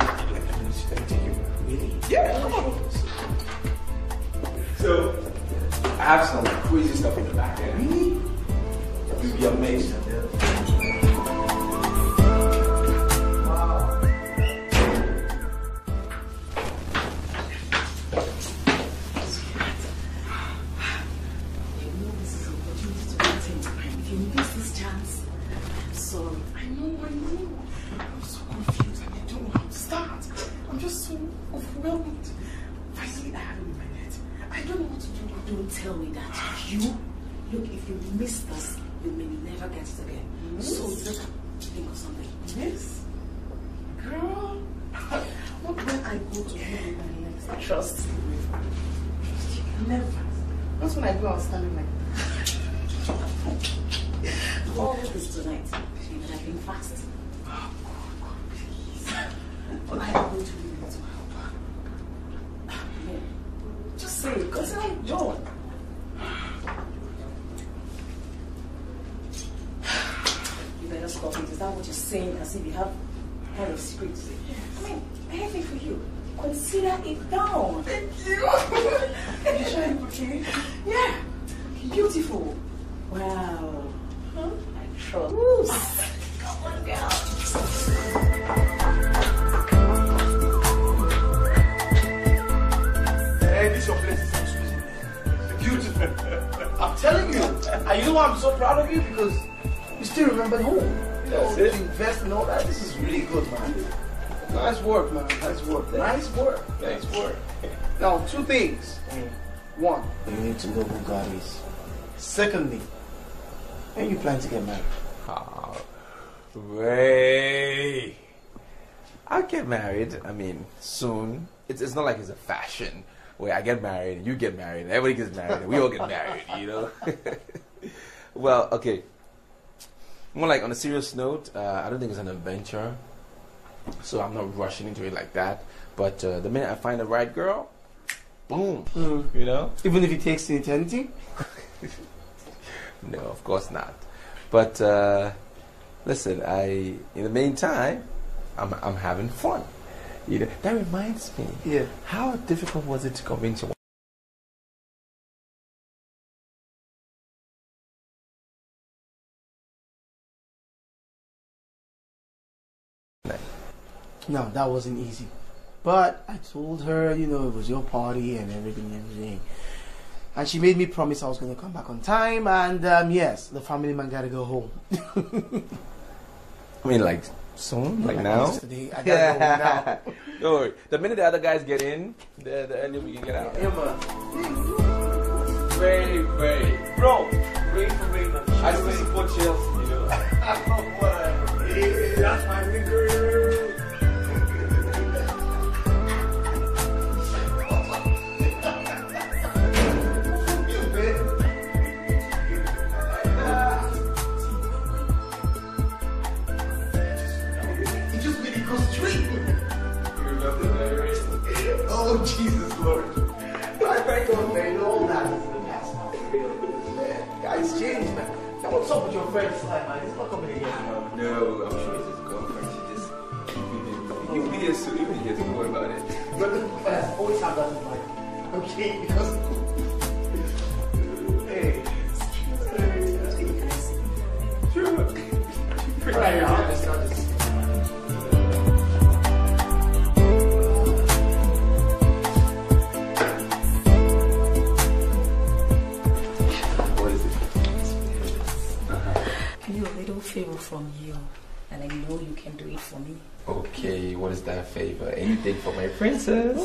Have some crazy stuff in the back. Really? You'll be amazed. If you miss this chance, I'm. I know, I know. I'm so confused I don't know how to start. I'm just so overwhelmed. Finally, I have it in my head. I don't know what to do. Don't tell me that. You, look, if you miss this, you may never get it again. So better think of something. Yes? Girl, what when I go to you my next? Trust me. Trust you. Never. That's when I go out standing like all this tonight. Would have been fast. Oh, God, God, please. Well, I am going to be able to help her. Yeah. Just say it, because I don't. You better stop it. Is that what you're saying? As if you have kind of secret to say. I mean, anything for you. Consider it down. Thank you. you sure okay? Yeah. Beautiful. Wow. Huh? I trust. Come on, girl. Hey, this your place is exquisite. Beautiful. I'm telling you. And you know why I'm so proud of you? Because you still remember home. You know, That's it. invest in all that. This is really good, man. Nice work, man. Nice work. Nice work. Nice work. Now, two things. Mm. One, you need to know who God is. Secondly, when you plan to get married. Ah, oh, Ray. I'll get married. I mean, soon. It's, it's not like it's a fashion where I get married you get married everybody gets married and we all get married, you know? well, okay. More like on a serious note, uh, I don't think it's an adventure. So I'm not rushing into it like that. But uh, the minute I find the right girl, boom. You know? Even if it takes an eternity? No, of course not. But uh, listen, I in the meantime, I'm I'm having fun. You know, that reminds me. Yeah. How difficult was it to convince your No, that wasn't easy. But I told her, you know, it was your party and everything, everything. And she made me promise I was going to come back on time. And um, yes, the family man got to go home. I mean, like soon, like Like now. yesterday, I gotta go now. Don't worry. The minute the other guys get in, the, the earlier we can get out. Yeah, but Very, very. Bro, rain for rain. I still support Chelsea, you know. That's my nigga. What's up with your friend Sly, man? He's not coming again. man. No, I'm sure it's his girlfriend. She just. You'll be here soon. You'll be here to worry about it. But uh, always have that in mind. Okay, because. hey. Sure. Right, I'll just, I'll favor from you, and I know you can do it for me. Okay, what is that favor? Anything for my princess?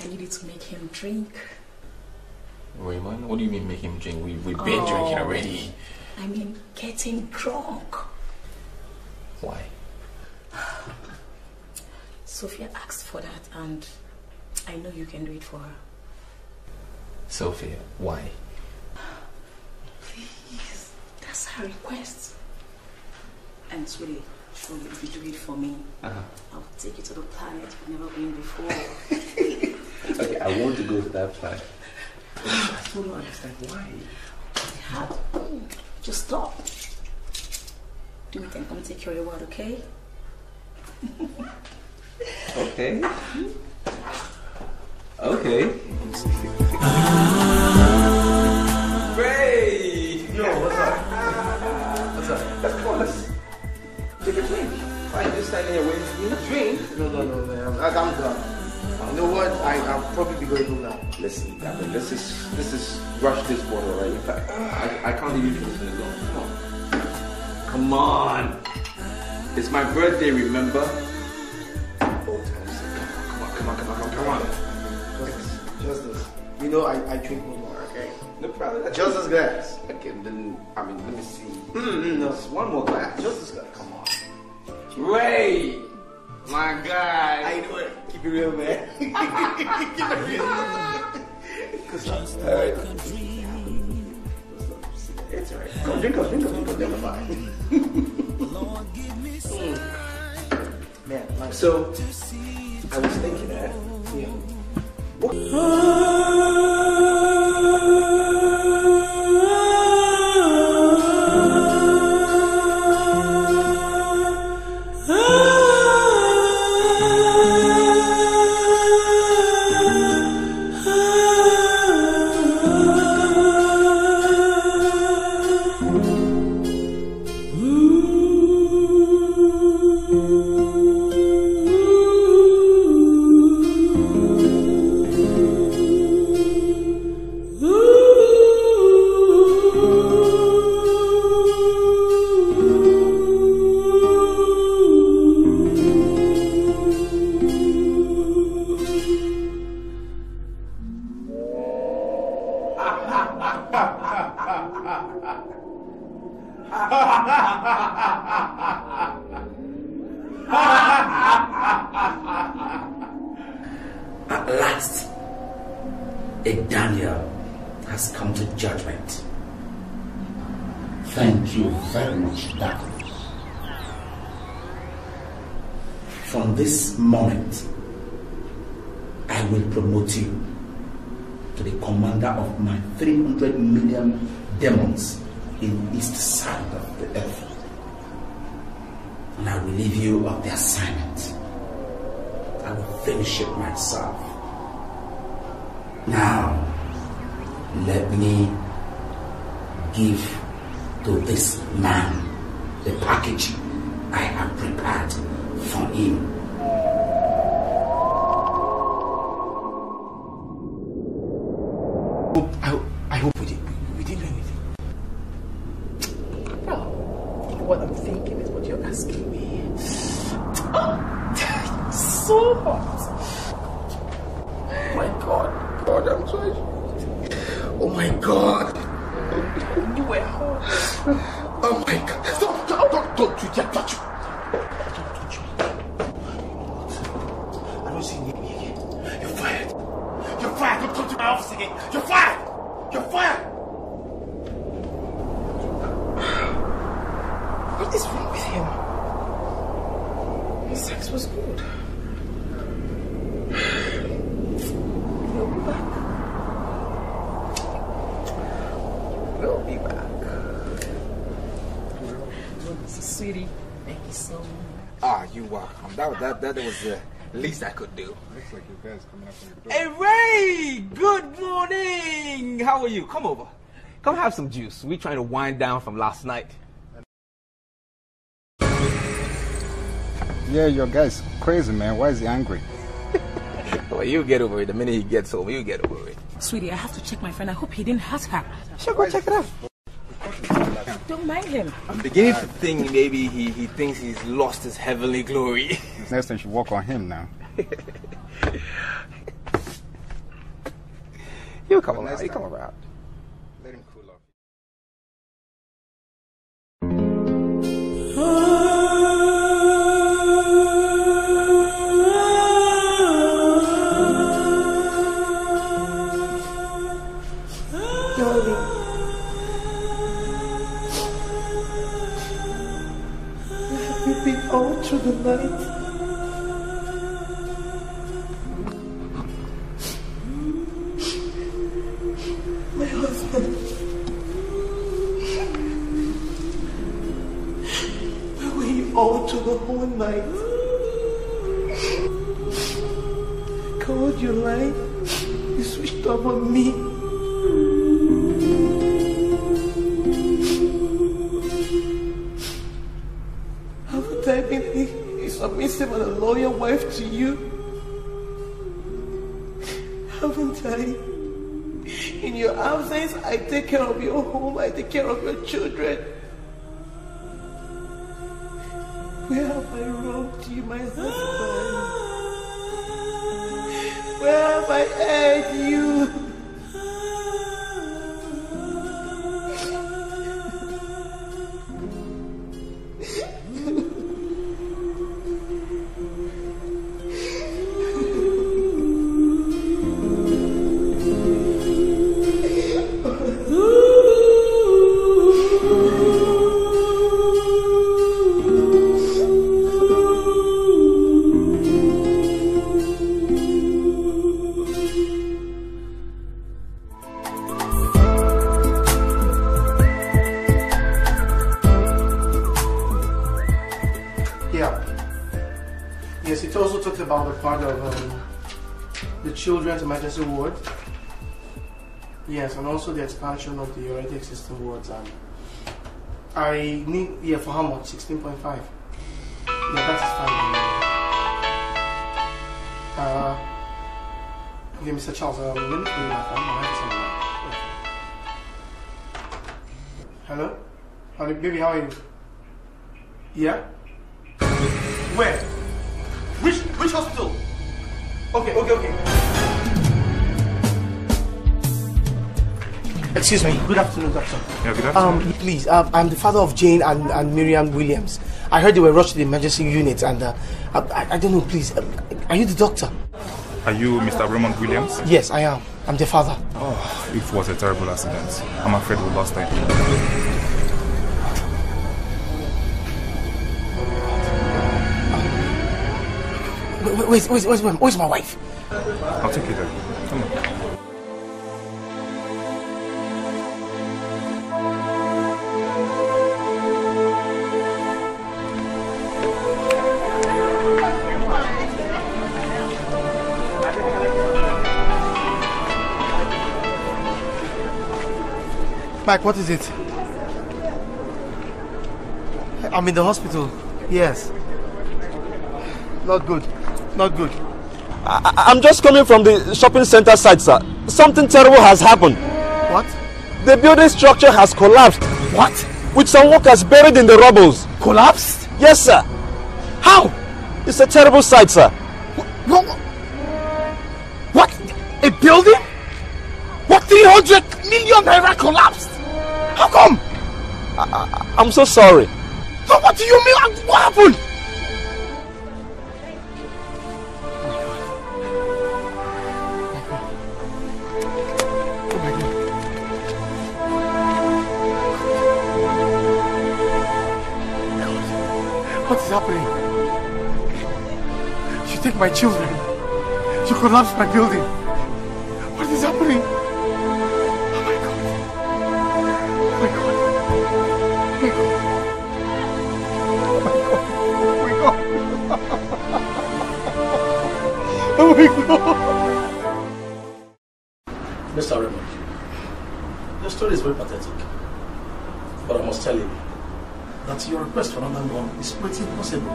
I need you to make him drink. Raymond, what do you mean make him drink? We, we've been Oh. drinking already. I mean, getting drunk. Why? Sophia asked for that, and I know you can do it for her. Sophia, why? Please, that's her request. And sweetie, surely if you do it for me, Uh-huh. I'll take you to the planet you've never been before. Okay, I want to go to that planet. I still don't understand why. Had, just stop. Do it and come take care of your word, okay? Okay. Okay. Standing here waiting for me? Drink? No, no, no, man. I'm, I'm done. You know what? I, I'll probably be going home now. Listen, I mean, let's just let's just rush this bottle, right? In fact, I, I can't leave you for this alone. Come on. Come on. It's my birthday, remember? Come on, come on, come on, come on, come on. Just, just this. You know, I, I drink no more, okay? No problem. Just this glass. Okay, then I mean, let me see. Mm-mm, no. Just one more glass. Just this glass. Come on. Ray, my guy. I know it. Keep it real, man. Keep it real. Just like a dream. It's alright. Come drink up, drink up, drink up, never mind. Man, like, So, I was thinking that. yeah. At thank you so much. Ah, you welcome. That, that, that was the least I could do. Looks like you guys coming up from the door. Hey, Ray! Good morning! How are you? Come over. Come have some juice. We're trying to wind down from last night. Yeah, your guy's crazy, man. Why is he angry? Well, you get over it. The minute he gets home, you get over it. Sweetie, I have to check my friend. I hope he didn't hurt her. Sure, go check it out. Don't mind him. I'm beginning to think maybe he, he thinks he's lost his heavenly glory. Next time you should walk on him now. He'll come around. He'll come around. The? My husband. Where were you all through the whole night? Called your line. You switched off on me. Submissive and a loyal wife to you? Haven't I? In your absence, I take care of your home, I take care of your children. Where have I wronged you, my husband? Where have I erred you? Yes, and also the expansion of the already existing wards. Um, I need, yeah, for how much? 16.5. Yeah, that is fine. Uh, okay, Mr. Charles, um, let me you my phone. I have. Hello? Baby, how are you? Yeah? Where? Which which hospital? Okay, okay, okay. Excuse me. Good afternoon, doctor. Yeah, good Um, please, uh, I'm the father of Jane and, and Miriam Williams. I heard they were rushed to the emergency unit, and uh, I, I, don't know. Please, um, are you the doctor? Are you Mr. Raymond Williams? Yes, I am. I'm the father. Oh, it was a terrible accident. I'm afraid we lost wait, wait, wait, wait, where's my wife? I'll take you there. Come on. Mike, what is it? I'm in the hospital. Yes. Not good. Not good. I, I'm just coming from the shopping center side, sir. Something terrible has happened. What? The building structure has collapsed. What? With some workers buried in the rubbles. Collapsed? Yes, sir. How? It's a terrible sight, sir. What? What? A building? What 300 million naira collapsed? How come? I, I'm so sorry. So what do you mean? What happened? What is happening? You take my children. You collapse my building. Mr. Raymond, your story is very pathetic. But I must tell you that your request for another loan is pretty impossible.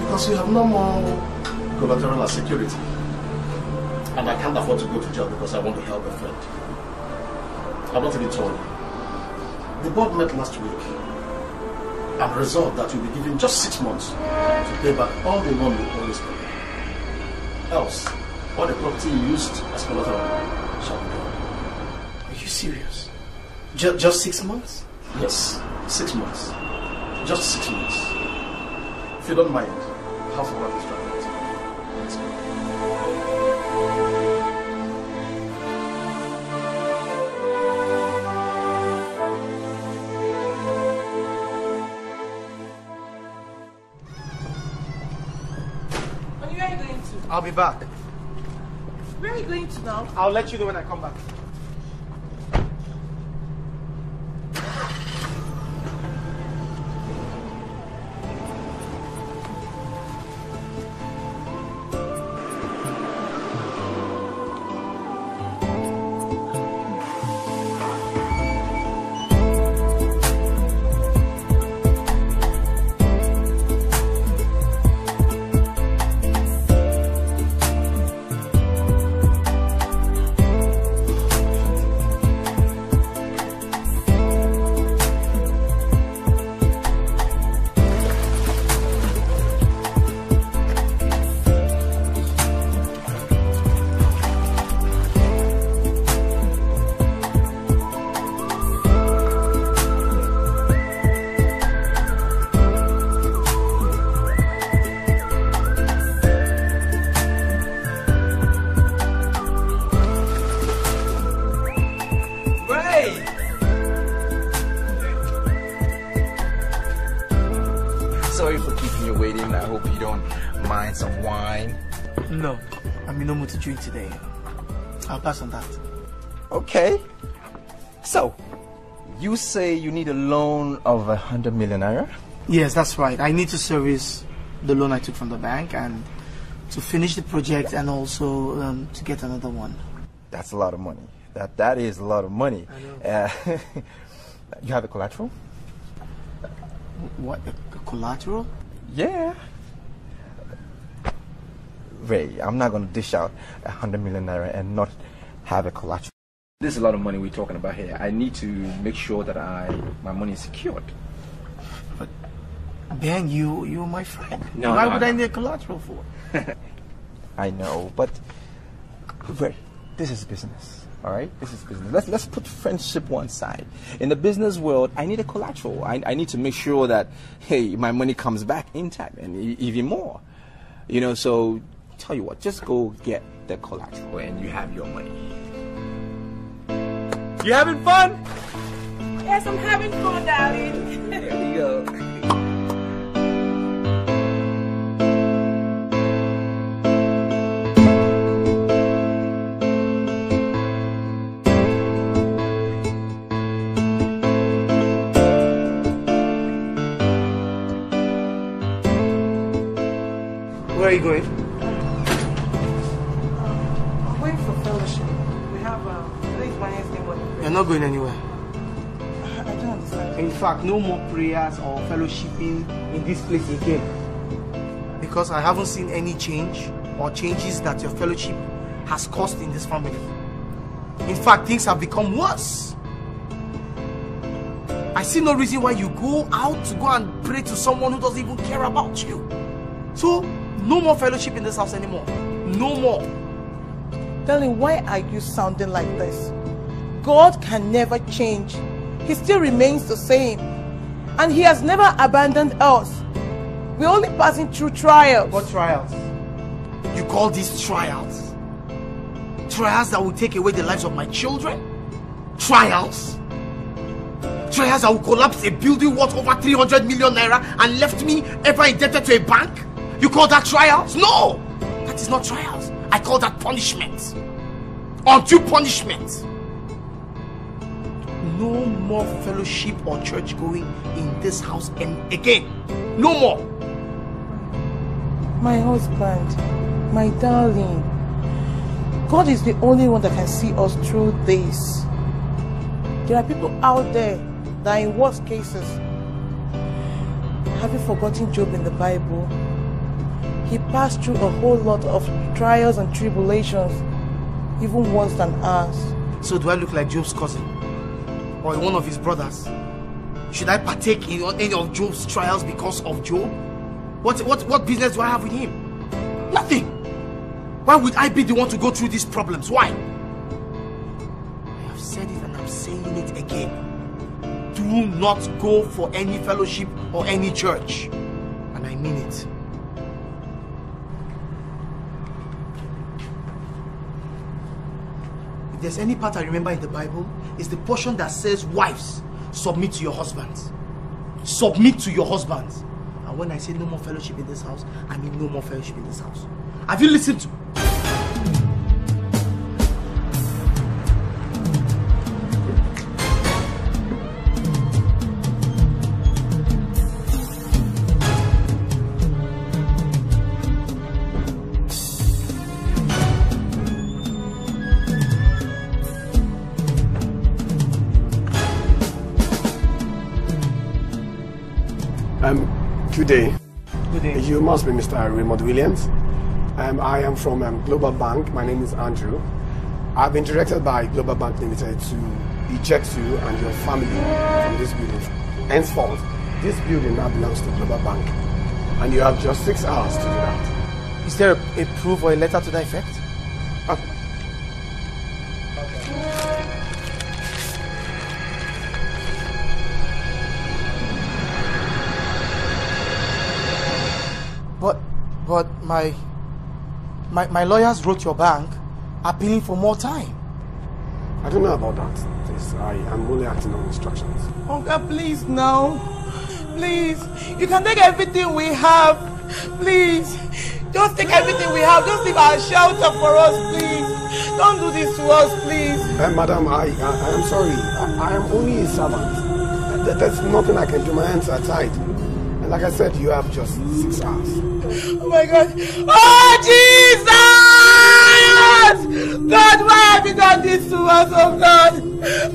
Because you have no more collateral security. And I can't afford to go to jail because I want to help a friend. I'm not even told. The board met last week and resolved that you'll be given just six months to pay back all the loan you this company. Else, all the property you used as collateral shall be gone. Are you serious? Just, just six months? Yes, six months. Just six months. If you don't mind, half of what is traveled. Let's go. Back. Where are you going to now? I'll let you know when I come back. Say you need a loan of a hundred million naira? Yes, that's right. I need to service the loan I took from the bank and to finish the project and also um, to get another one. That's a lot of money. That that is a lot of money. Uh, you have a collateral? What? A, collateral? Yeah. Ray, I'm not going to dish out a hundred million naira and not have a collateral. This is a lot of money we're talking about here. I need to make sure that I my money is secured. But Ben, you you're my friend. No, Why no, would no. I need a collateral for? I know, but Ray, this is business. All right, this is business. Let's let's put friendship one side. In the business world, I need a collateral. I, I need to make sure that hey, my money comes back intact and e- even more. You know, so tell you what, just go get the collateral and you have your money. You having fun? Yes, I'm having fun, darling. There we go. Where are you going? Not going anywhere. I don't understand. In fact, no more prayers or fellowshipping in this place again. Because I haven't seen any change or changes that your fellowship has caused in this family. In fact, things have become worse. I see no reason why you go out to go and pray to someone who doesn't even care about you. So, no more fellowship in this house anymore. No more. Darling, why are you sounding like this? God can never change. He still remains the same. And He has never abandoned us. We're only passing through trials. What trials? You call these trials? Trials that will take away the lives of my children? Trials? Trials that will collapse a building worth over 300 million naira and left me ever indebted to a bank? You call that trials? No! That is not trials. I call that punishment. Undue punishment. No more fellowship or church going in this house and again. No more. My husband, my darling, God is the only one that can see us through this. There are people out there that are in worst cases. Have you forgotten Job in the Bible? He passed through a whole lot of trials and tribulations, even worse than us. So do I look like Job's cousin? Or one of his brothers? Should I partake in any of Job's trials because of Job? What, what, what business do I have with him? Nothing. Why would I be the one to go through these problems? Why? I have said it and I'm saying it again. Do not go for any fellowship or any church. And I mean it. If there's any part I remember in the Bible, it's the portion that says, Wives, submit to your husbands. Submit to your husbands. And when I say no more fellowship in this house, I mean no more fellowship in this house. Have you listened to Mr. Raymond Williams. Um, I am from um, Global Bank. My name is Andrew. I've been directed by Global Bank Limited to eject you and your family from this building. Henceforth, this building now belongs to Global Bank. And you have just six hours to do that. Is there a, a proof or a letter to that effect? My, my, my lawyers wrote your bank appealing for more time. I don't know about that. Please, I am only acting on instructions. Uncle, please now. Please. You can take everything we have. Please. Just take everything we have. Just leave our shelter for us, please. Don't do this to us, please. Uh, madam, I, I, I am sorry. I, I am only a servant. There- There's nothing I can do. My hands are tied. Like I said, you have just six hours. Oh my God. Oh, Jesus! God, why have you done this to us, oh God?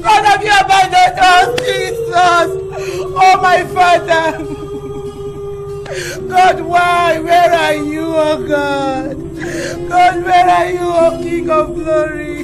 God, have you abandoned us, Jesus? Oh, my Father. God, why? Where are you, oh God? God, where are you, oh King of glory?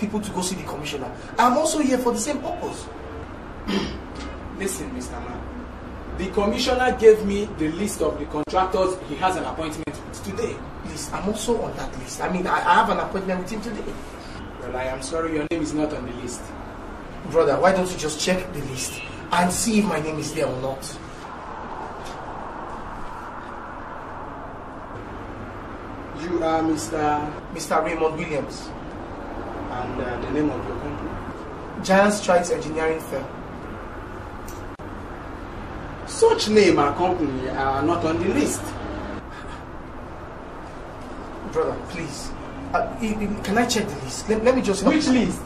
Been seeing you pass people to go see the commissioner. I'm also here for the same purpose. Listen, Mr. Man. The commissioner gave me the list of the contractors he has an appointment with today. Please, I'm also on that list. I mean, I, I have an appointment with him today. Well, I am sorry your name is not on the list. Brother, why don't you just check the list and see if my name is there or not? You are Mr. Mr. Raymond Williams. And uh, the name of your company? Giant Strikes Engineering Firm. Such name and company are not on the list. Brother, please. Uh, can I check the list? Let, let me just. Which list?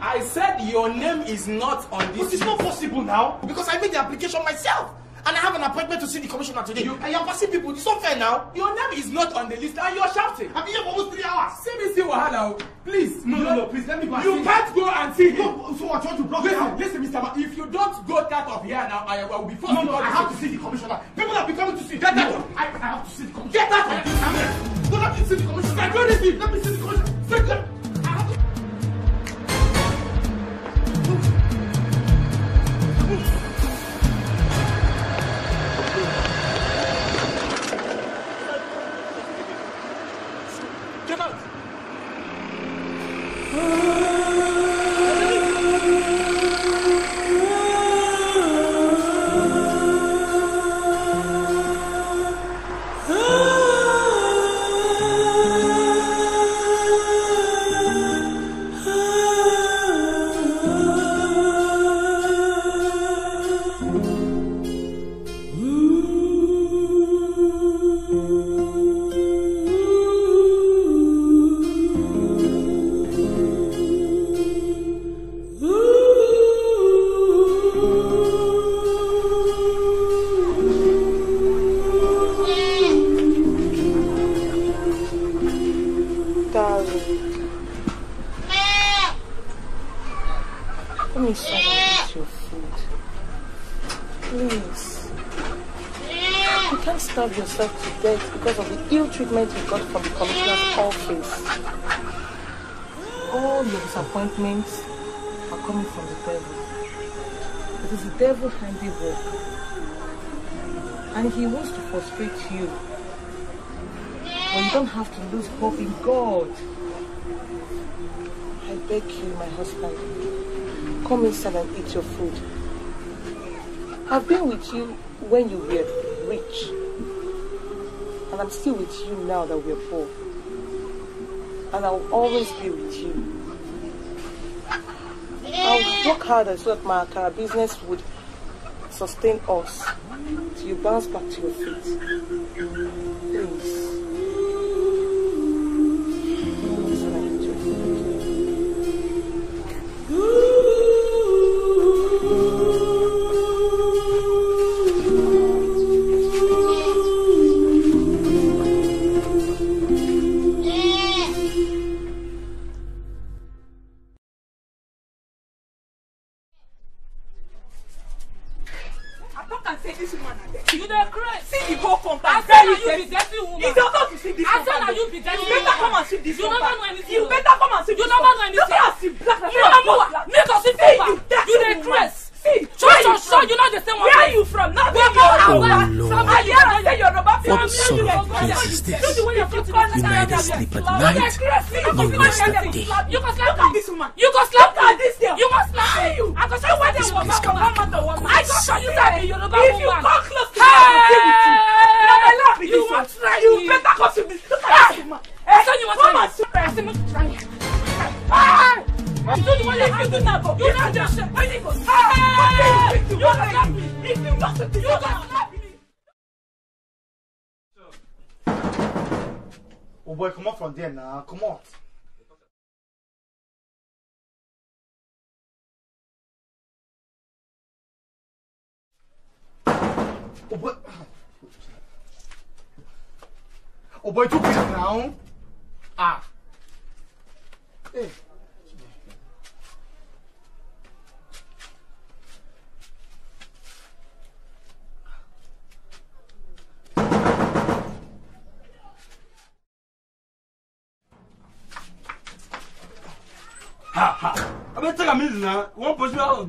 I said your name is not on this But it's not possible now because I made the application myself and I have an appointment to see the commissioner today. You- and you're passing people. It's not fair now. Your name is not on the list and you're shouting. I've been here for almost three hours. See me see Wahala. Please. No, you no, no, please let me go You can't go and see him. No, so I want to block Listen, now. listen, Mr. Man. If you don't go out of here now, I will be forced No, to no, call I have to see the commissioner. People have been coming to see. Get no, out. I, I have to see the commissioner. Get out of house. No, let me see the commissioner. Security. Let me see the commissioner. Security. Yourself to death because of the ill treatment you got from the commissioner's office. All your disappointments are coming from the devil. It is the devil handiwork. And he wants to frustrate you. But you don't have to lose hope in God. I beg you, my husband, come inside and eat your food. I've been with you when you were rich. And I'm still with you now that we're poor. And I'll always be with you. I'll work harder so that my Akara business would sustain us till you bounce back to your feet. Please.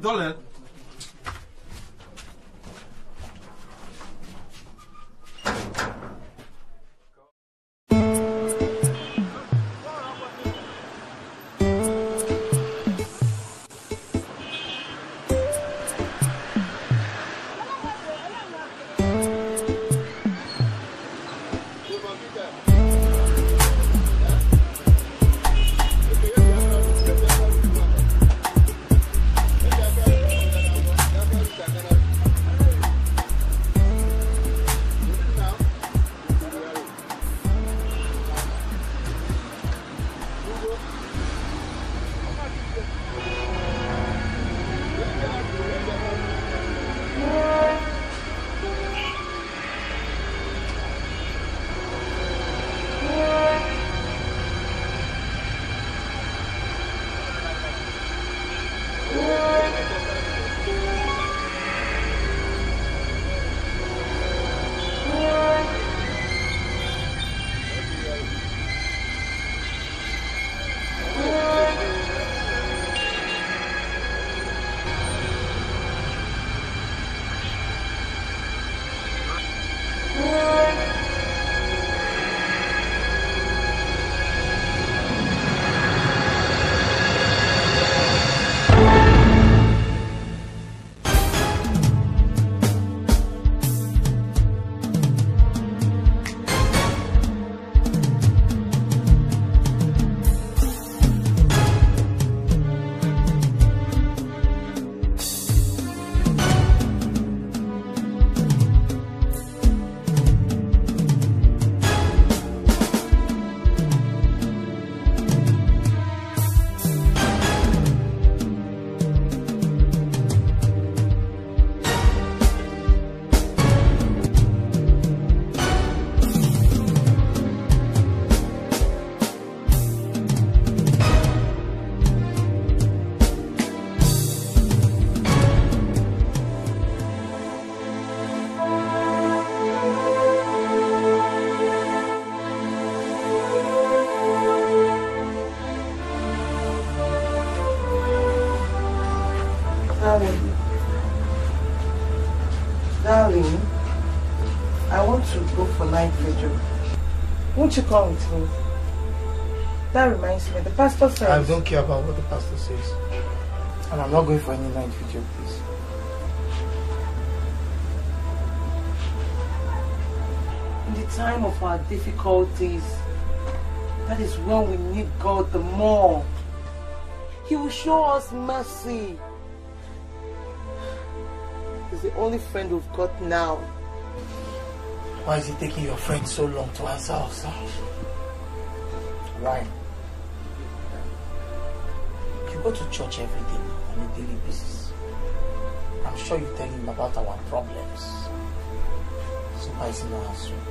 One push me you come with me? That reminds me, the pastor says. I don't care about what the pastor says. And I'm not going for any night vigil, please. In the time of our difficulties, that is when we need God the more. He will show us mercy. He's the only friend we've got now. Why is it taking your friend so long to answer us? Why? You go to church every day on a daily basis. I'm sure you tell him about our problems. So why is he not answering?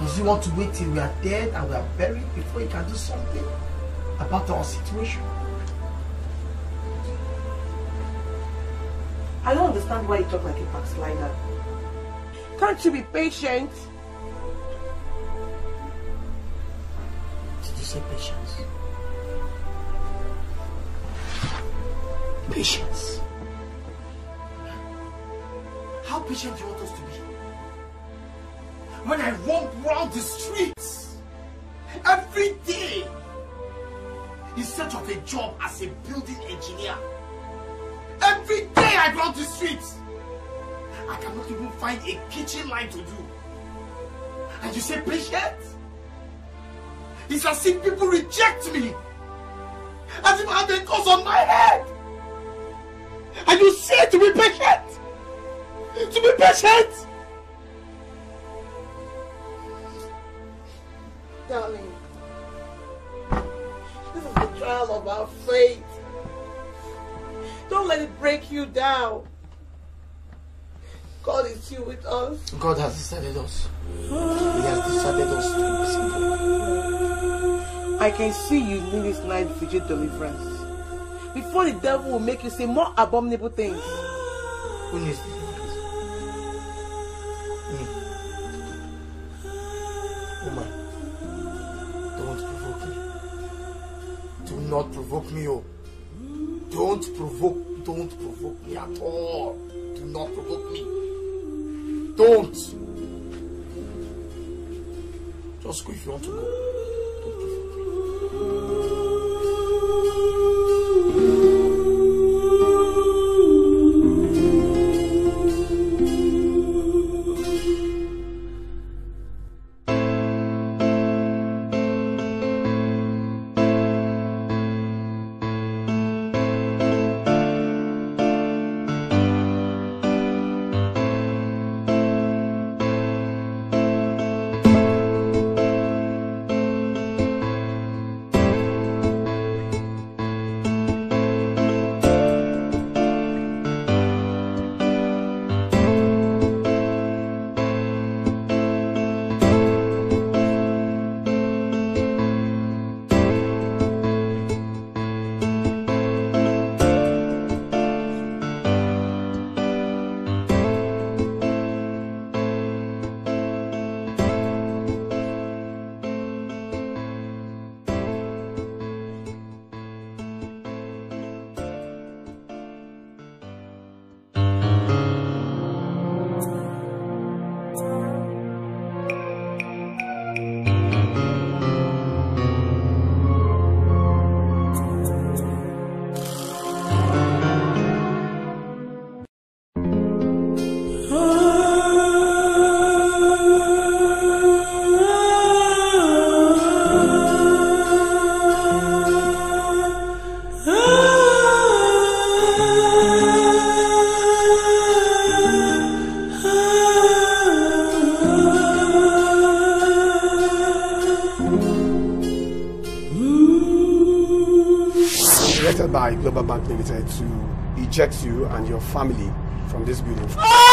Does he want to wait till we are dead and we are buried before he can do something about our situation? I don't understand why you talk like a backslider. Can't you be patient? Did you say patience? Patience. How patient do you want us to be? When I roam around the streets every day in search of a job as a building engineer. Every day I go out the streets. I cannot even find a kitchen line to do. And you say patient? It's as if people reject me. As if I have a curse on my head. And you say to be patient? To be patient? Darling, this is the trial of our faith. Don't let it break you down. God is still with us. God has decided us. He has decided us to be single. I can see you need this night vigil deliverance. Before the devil will make you say more abominable things. Who needs deliverance? Me. Woman, don't provoke me. Do not provoke me, oh. Don't provoke, don't provoke me at all. Do not provoke me. Don't. Just go if you want to go. Bank Limited to eject you and your family from this building. Ah!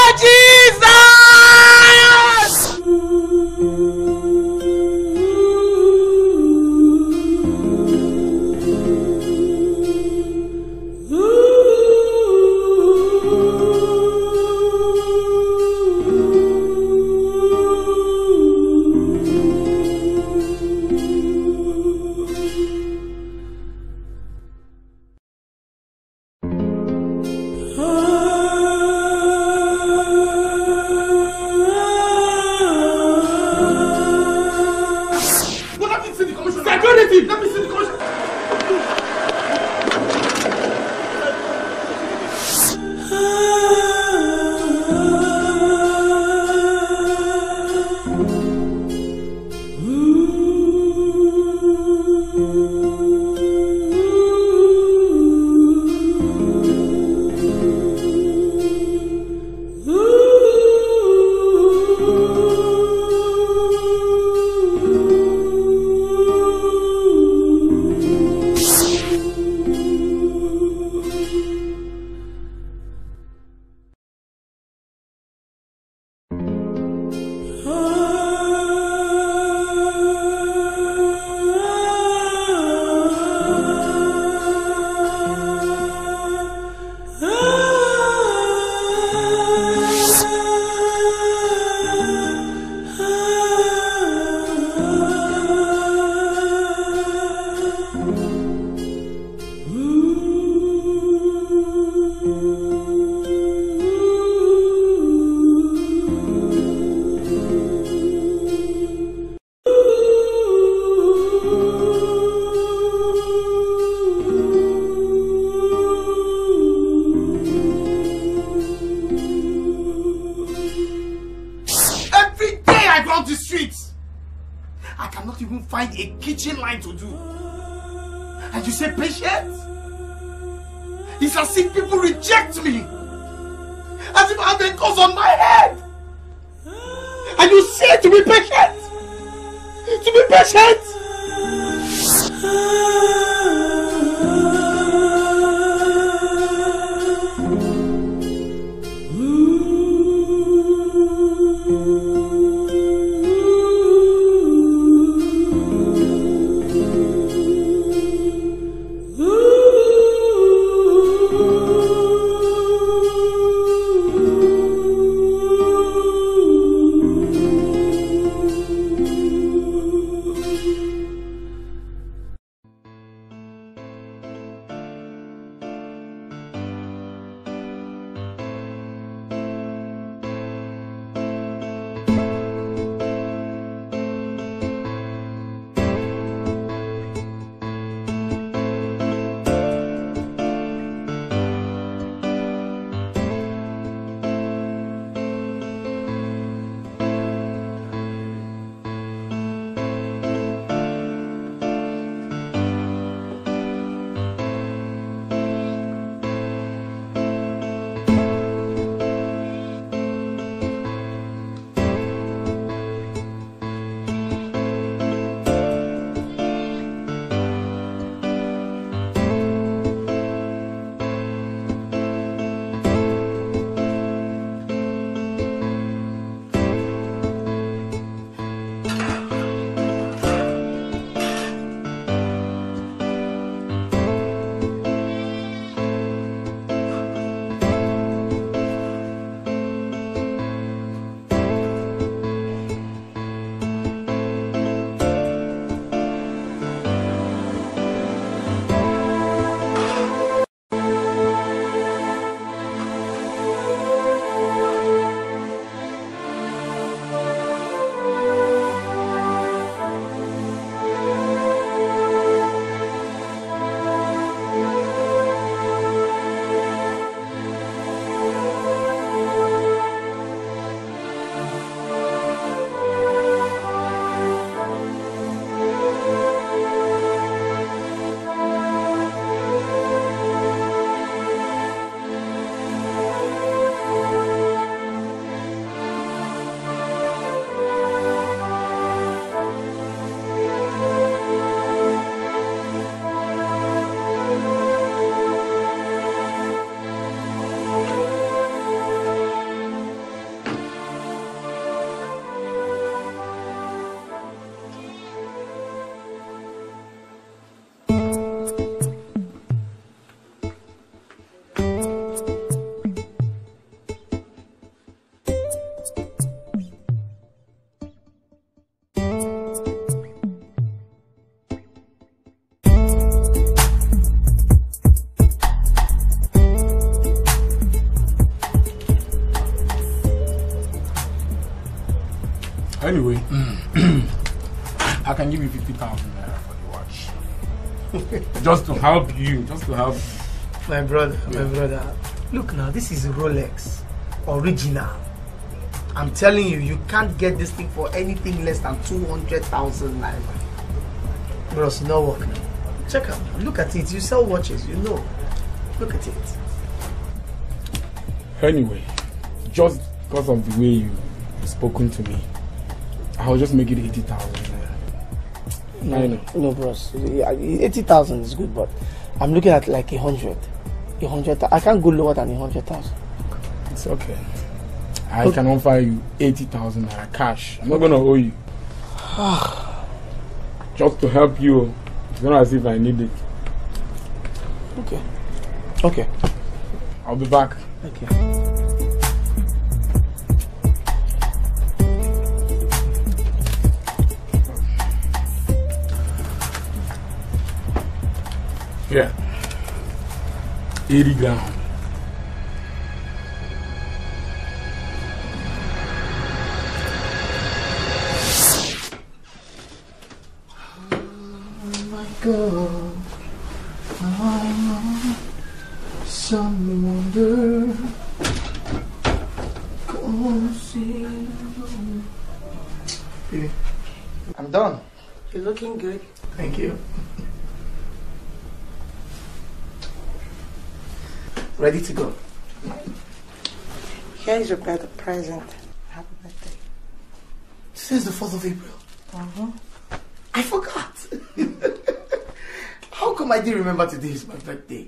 Help you, just to help. My brother, Yeah. my brother. Look now, this is Rolex. Original. I'm telling you, you can't get this thing for anything less than 200,000 naira. Bros, you know what? Check out. Look at it. You sell watches, you know. Look at it. Anyway, just because of the way you spoken to me, I'll just make it 80,000 No, know. no, bros. Yeah, 80,000 is good, but I'm looking at like a 100. A 100. I can't go lower than a 100,000. It's okay. I can offer you 80,000 naira cash. I'm not going to owe you. Just to help you. Oh. It's not as if I need it. Okay. Okay. I'll be back. Okay. Yeah. 80 Ready to go. Here's your birthday present. Happy birthday. Since the 4th of April. Uh-huh. I forgot. How come I didn't remember today is my birthday?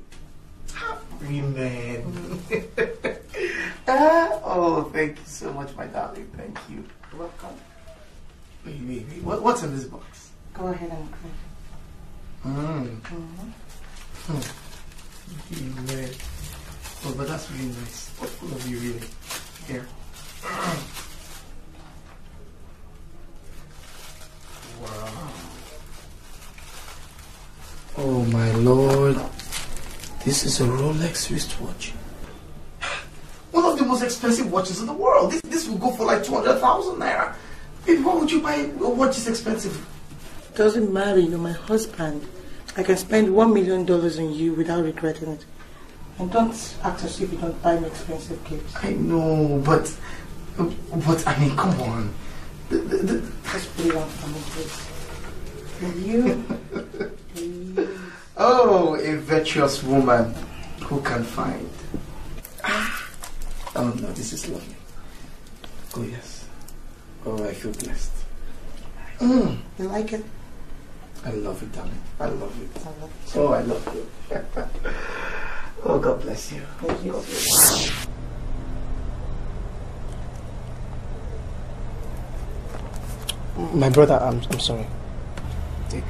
Happy man. Ah, oh, thank you so much, my darling. Thank you. You're welcome. Wait, wait, wait. What, what's in this box? Go ahead and clean. Mm. Mm-hmm. Hmm. Man. Oh, but that's really nice. Thoughtful of you, really. Here. Wow. Oh my lord. This is a Rolex wristwatch. One of the most expensive watches in the world. This, this will go for like 200,000 naira. Baby, why would you buy a watch this expensive? Doesn't matter, you're my husband. I can spend one million dollars on you without regretting it. And don't act as if you don't buy me expensive gifts. I know, but. But, I mean, come on. Put it on for me, please. And you? Oh, a virtuous woman who can find. Ah. Oh no, this is lovely. Oh yes. Oh, I feel blessed. Mm, you like it? I love it, darling. I love it. I love it. Oh, I love you. oh, God bless you. Thank you. God bless you. My brother, I'm, I'm sorry. Take.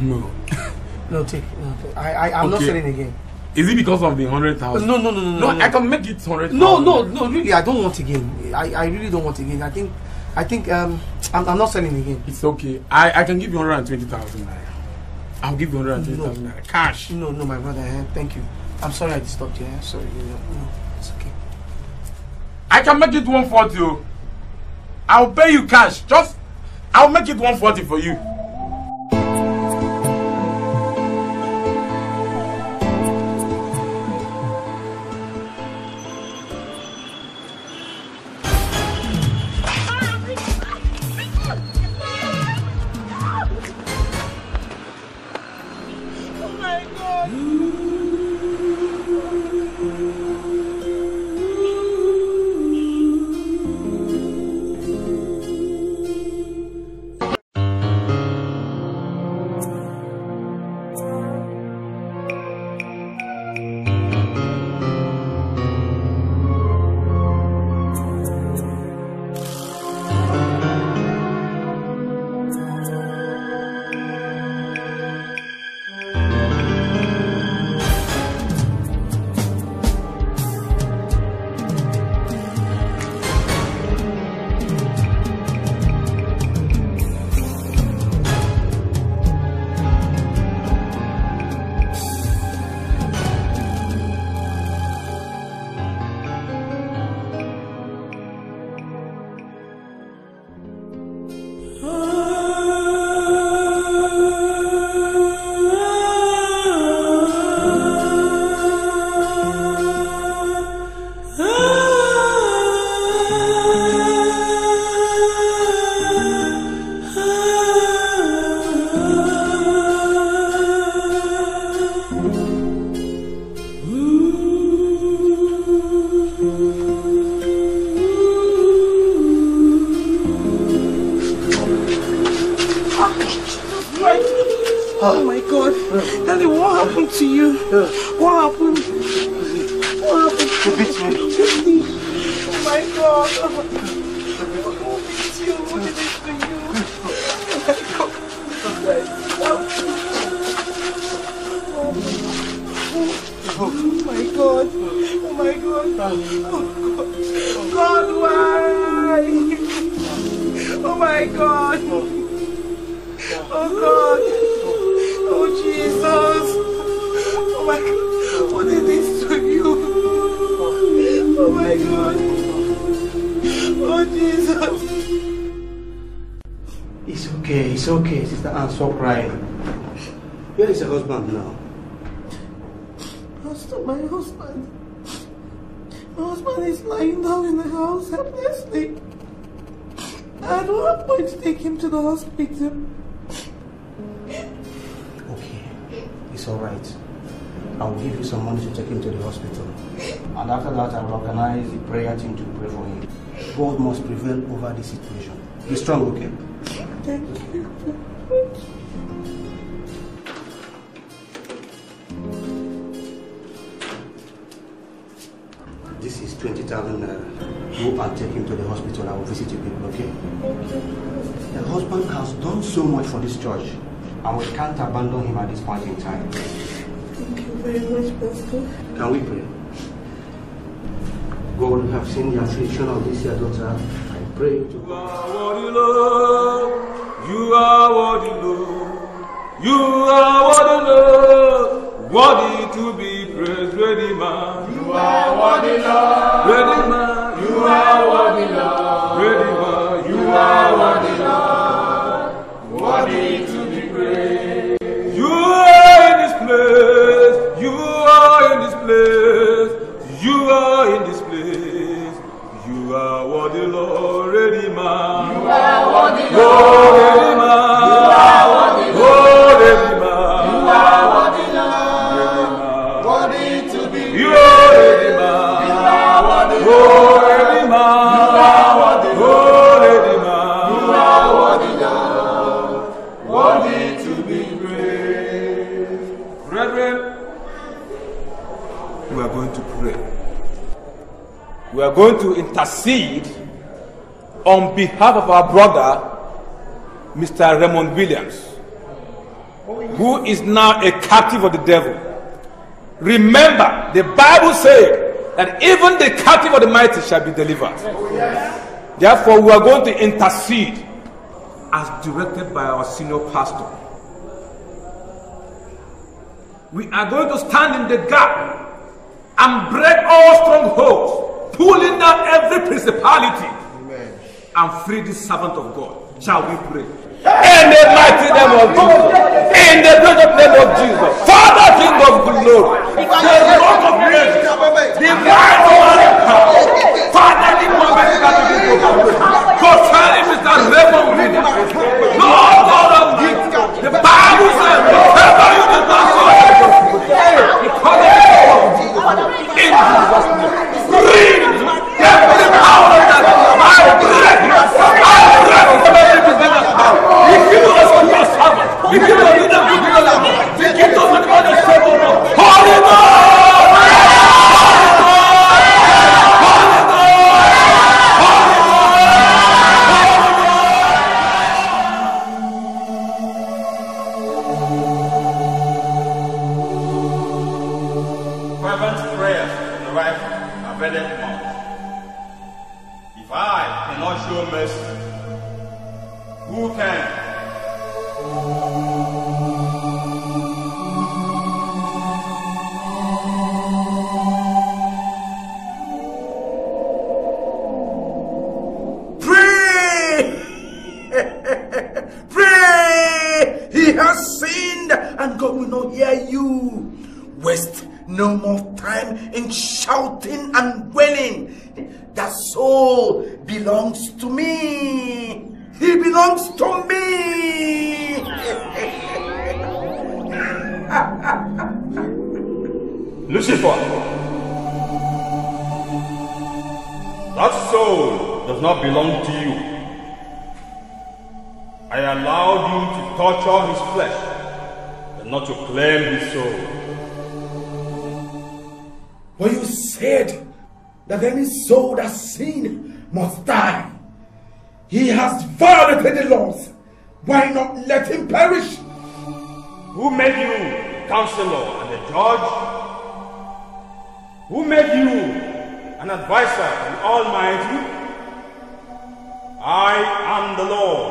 No. No, take. No, take. I, I, I'm not selling again. Is it because of the 100,000? No, no, no, no, no, No, no. I can make it 100,000. No, no, no, really, I don't want again. I, I really don't want again. I think, I think, um, I'm, I'm not selling again. It's okay. I, I can give you 120,000 naira. I'll give you 120,000 No. naira. Cash. No, no, my brother. eh, Thank you. I'm sorry I disturbed you. eh, Sorry. You know, no, it's okay. I can make it 140. oh. I'll pay you cash. Just, I'll make it 140 for you. It's alright. I will give you some money to take him to the hospital. And after that, I will organize the prayer team to pray for him. God must prevail over this situation. Be strong, okay? Thank you. This is 20,000 naira. Uh, Go and take him to the hospital. I will visit you people, okay? The husband has done so much for this church, and we can't abandon him at this point in time. Thank you very much, Pastor. Can we pray? God, we have seen the affliction of this your daughter. I pray to worthy, Lord. You are worthy, Lord. You are worthy, Lord. Worthy to be praised, ready man. You are worthy, Lord. Ready man. You are worthy, Lord. Ready place. You are in this place. You are worthy, Lord. Going to intercede on behalf of our brother, Mr. Raymond Williams, who is now a captive of the devil. Remember, the Bible says that even the captive of the mighty shall be delivered. Therefore, we are going to intercede as directed by our senior pastor. We are going to stand in the gap and break all strongholds, pulling down every principality, and free this servant of God. Shall we pray? In the mighty name of Jesus. In the precious name of Jesus. Father, King of glory. The Lord of. The mighty one power. Father, the moment that we give concerning Mr. Raymond Williams. Lord God of Jesus. The Bible says, whatever you do not so because of the power of Jesus. In Jesus' name. Almighty? I am the Lord,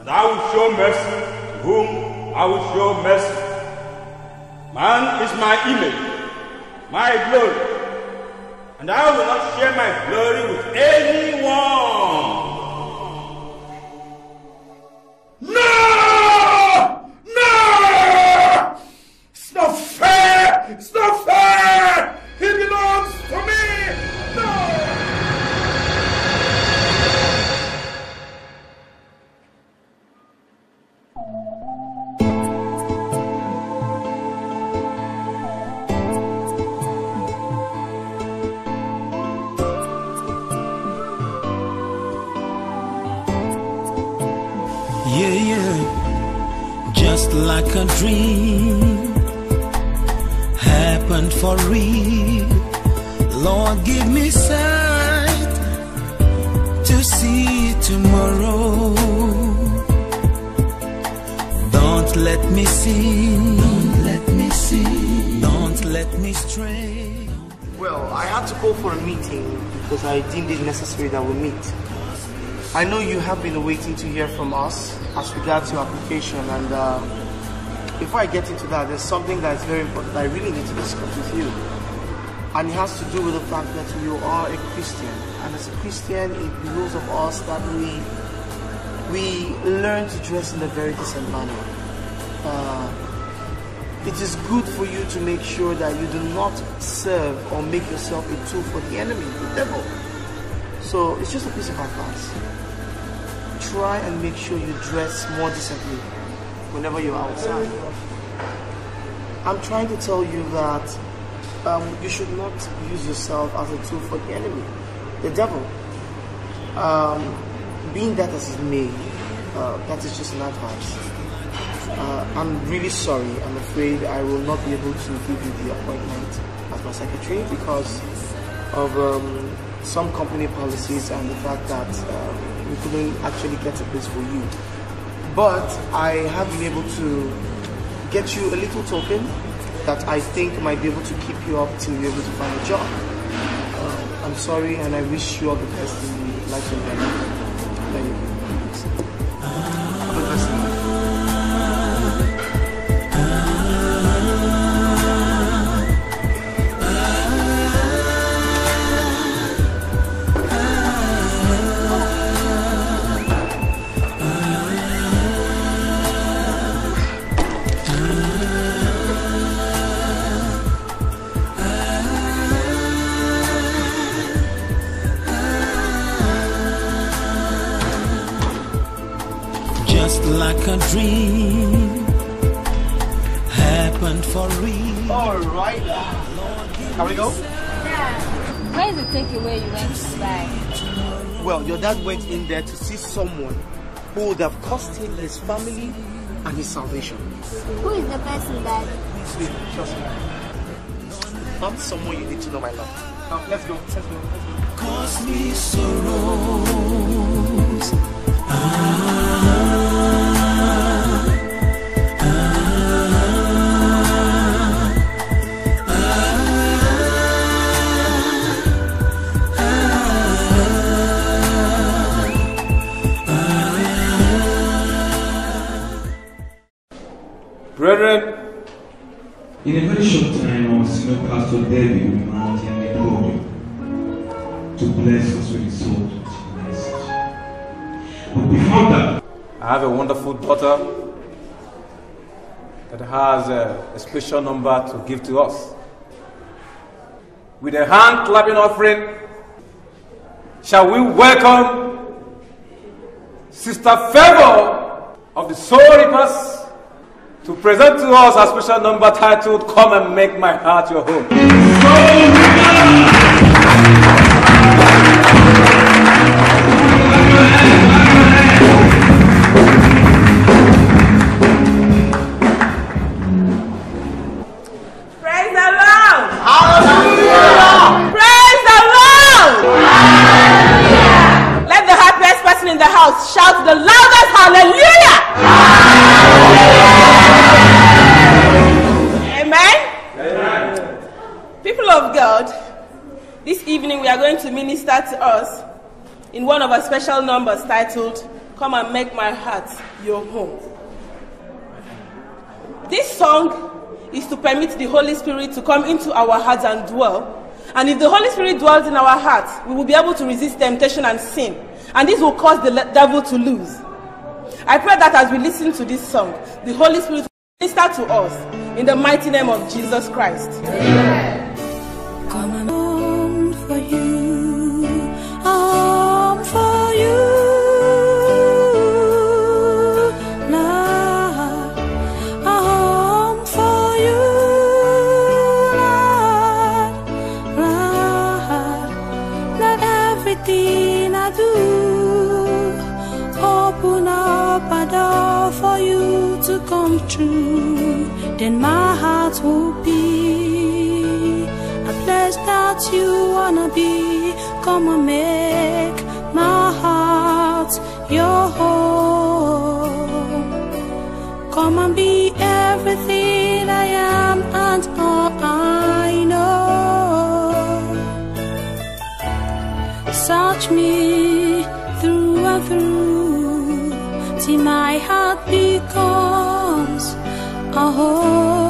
and I will show mercy to whom I will show mercy. Man is my image, my glory, and I will not share my glory with anyone. No! Like a dream happened for real. Lord, give me sight to see tomorrow. Don't let me see. Don't let me see. Don't let me stray. Well, I had to call for a meeting because I deemed it necessary that we meet. I know you have been waiting to hear from us as regards your application and uh, before I get into that, there's something that's very important that I really need to discuss with you. And it has to do with the fact that you are a Christian. And as a Christian, it behooves of us that we we learn to dress in a very decent manner. Uh, it is good for you to make sure that you do not serve or make yourself a tool for the enemy, the devil. So it's just a piece of advice. Try and make sure you dress more decently whenever you're outside. I'm trying to tell you that um, you should not use yourself as a tool for the enemy, the devil. Um, being that as is me, uh, that is just an advice. Uh, I'm really sorry. I'm afraid I will not be able to give you the appointment as my secretary because of um, some company policies and the fact that um, we couldn't actually get a place for you. But I have been able to get you a little token that I think might be able to keep you up till you're able to find a job. Uh, I'm sorry and I wish you all the best in life and. Thank you. Like a dream happened for real. All right. Can we go? Where is the takeaway you went to buy? Well, your dad went in there to see someone who would have cost him his family and his salvation. Who is the person that? Please, trust me. Not someone you need to know, my love. Now, let's go. Let's go. Let's go. Cause me sorrows. Ah. Brethren, In a very short time, our senior pastor David will mount in the podium to bless us with his soul message. But before that, I have a wonderful daughter that has a, a special number to give to us. With a hand clapping offering, shall we welcome Sister Favor of the Soul Reapers to present to us a special number titled Come and Make My Heart Your Home. Praise the Lord! Hallelujah! Praise the Lord! Hallelujah! Let the happiest person in the house shout the loudest hallelujah! This evening we are going to minister to us in one of our special numbers titled Come and Make My Heart Your Home. This song is to permit the Holy Spirit to come into our hearts and dwell. And if the Holy Spirit dwells in our hearts, we will be able to resist temptation and sin. And this will cause the devil to lose. I pray that as we listen to this song, the Holy Spirit will minister to us in the mighty name of Jesus Christ. Come true. Then my heart will be a place that you wanna be. Come and make my heart your home. Come and be everything I am and all I know. Search me through and through till my heart becomes I hope.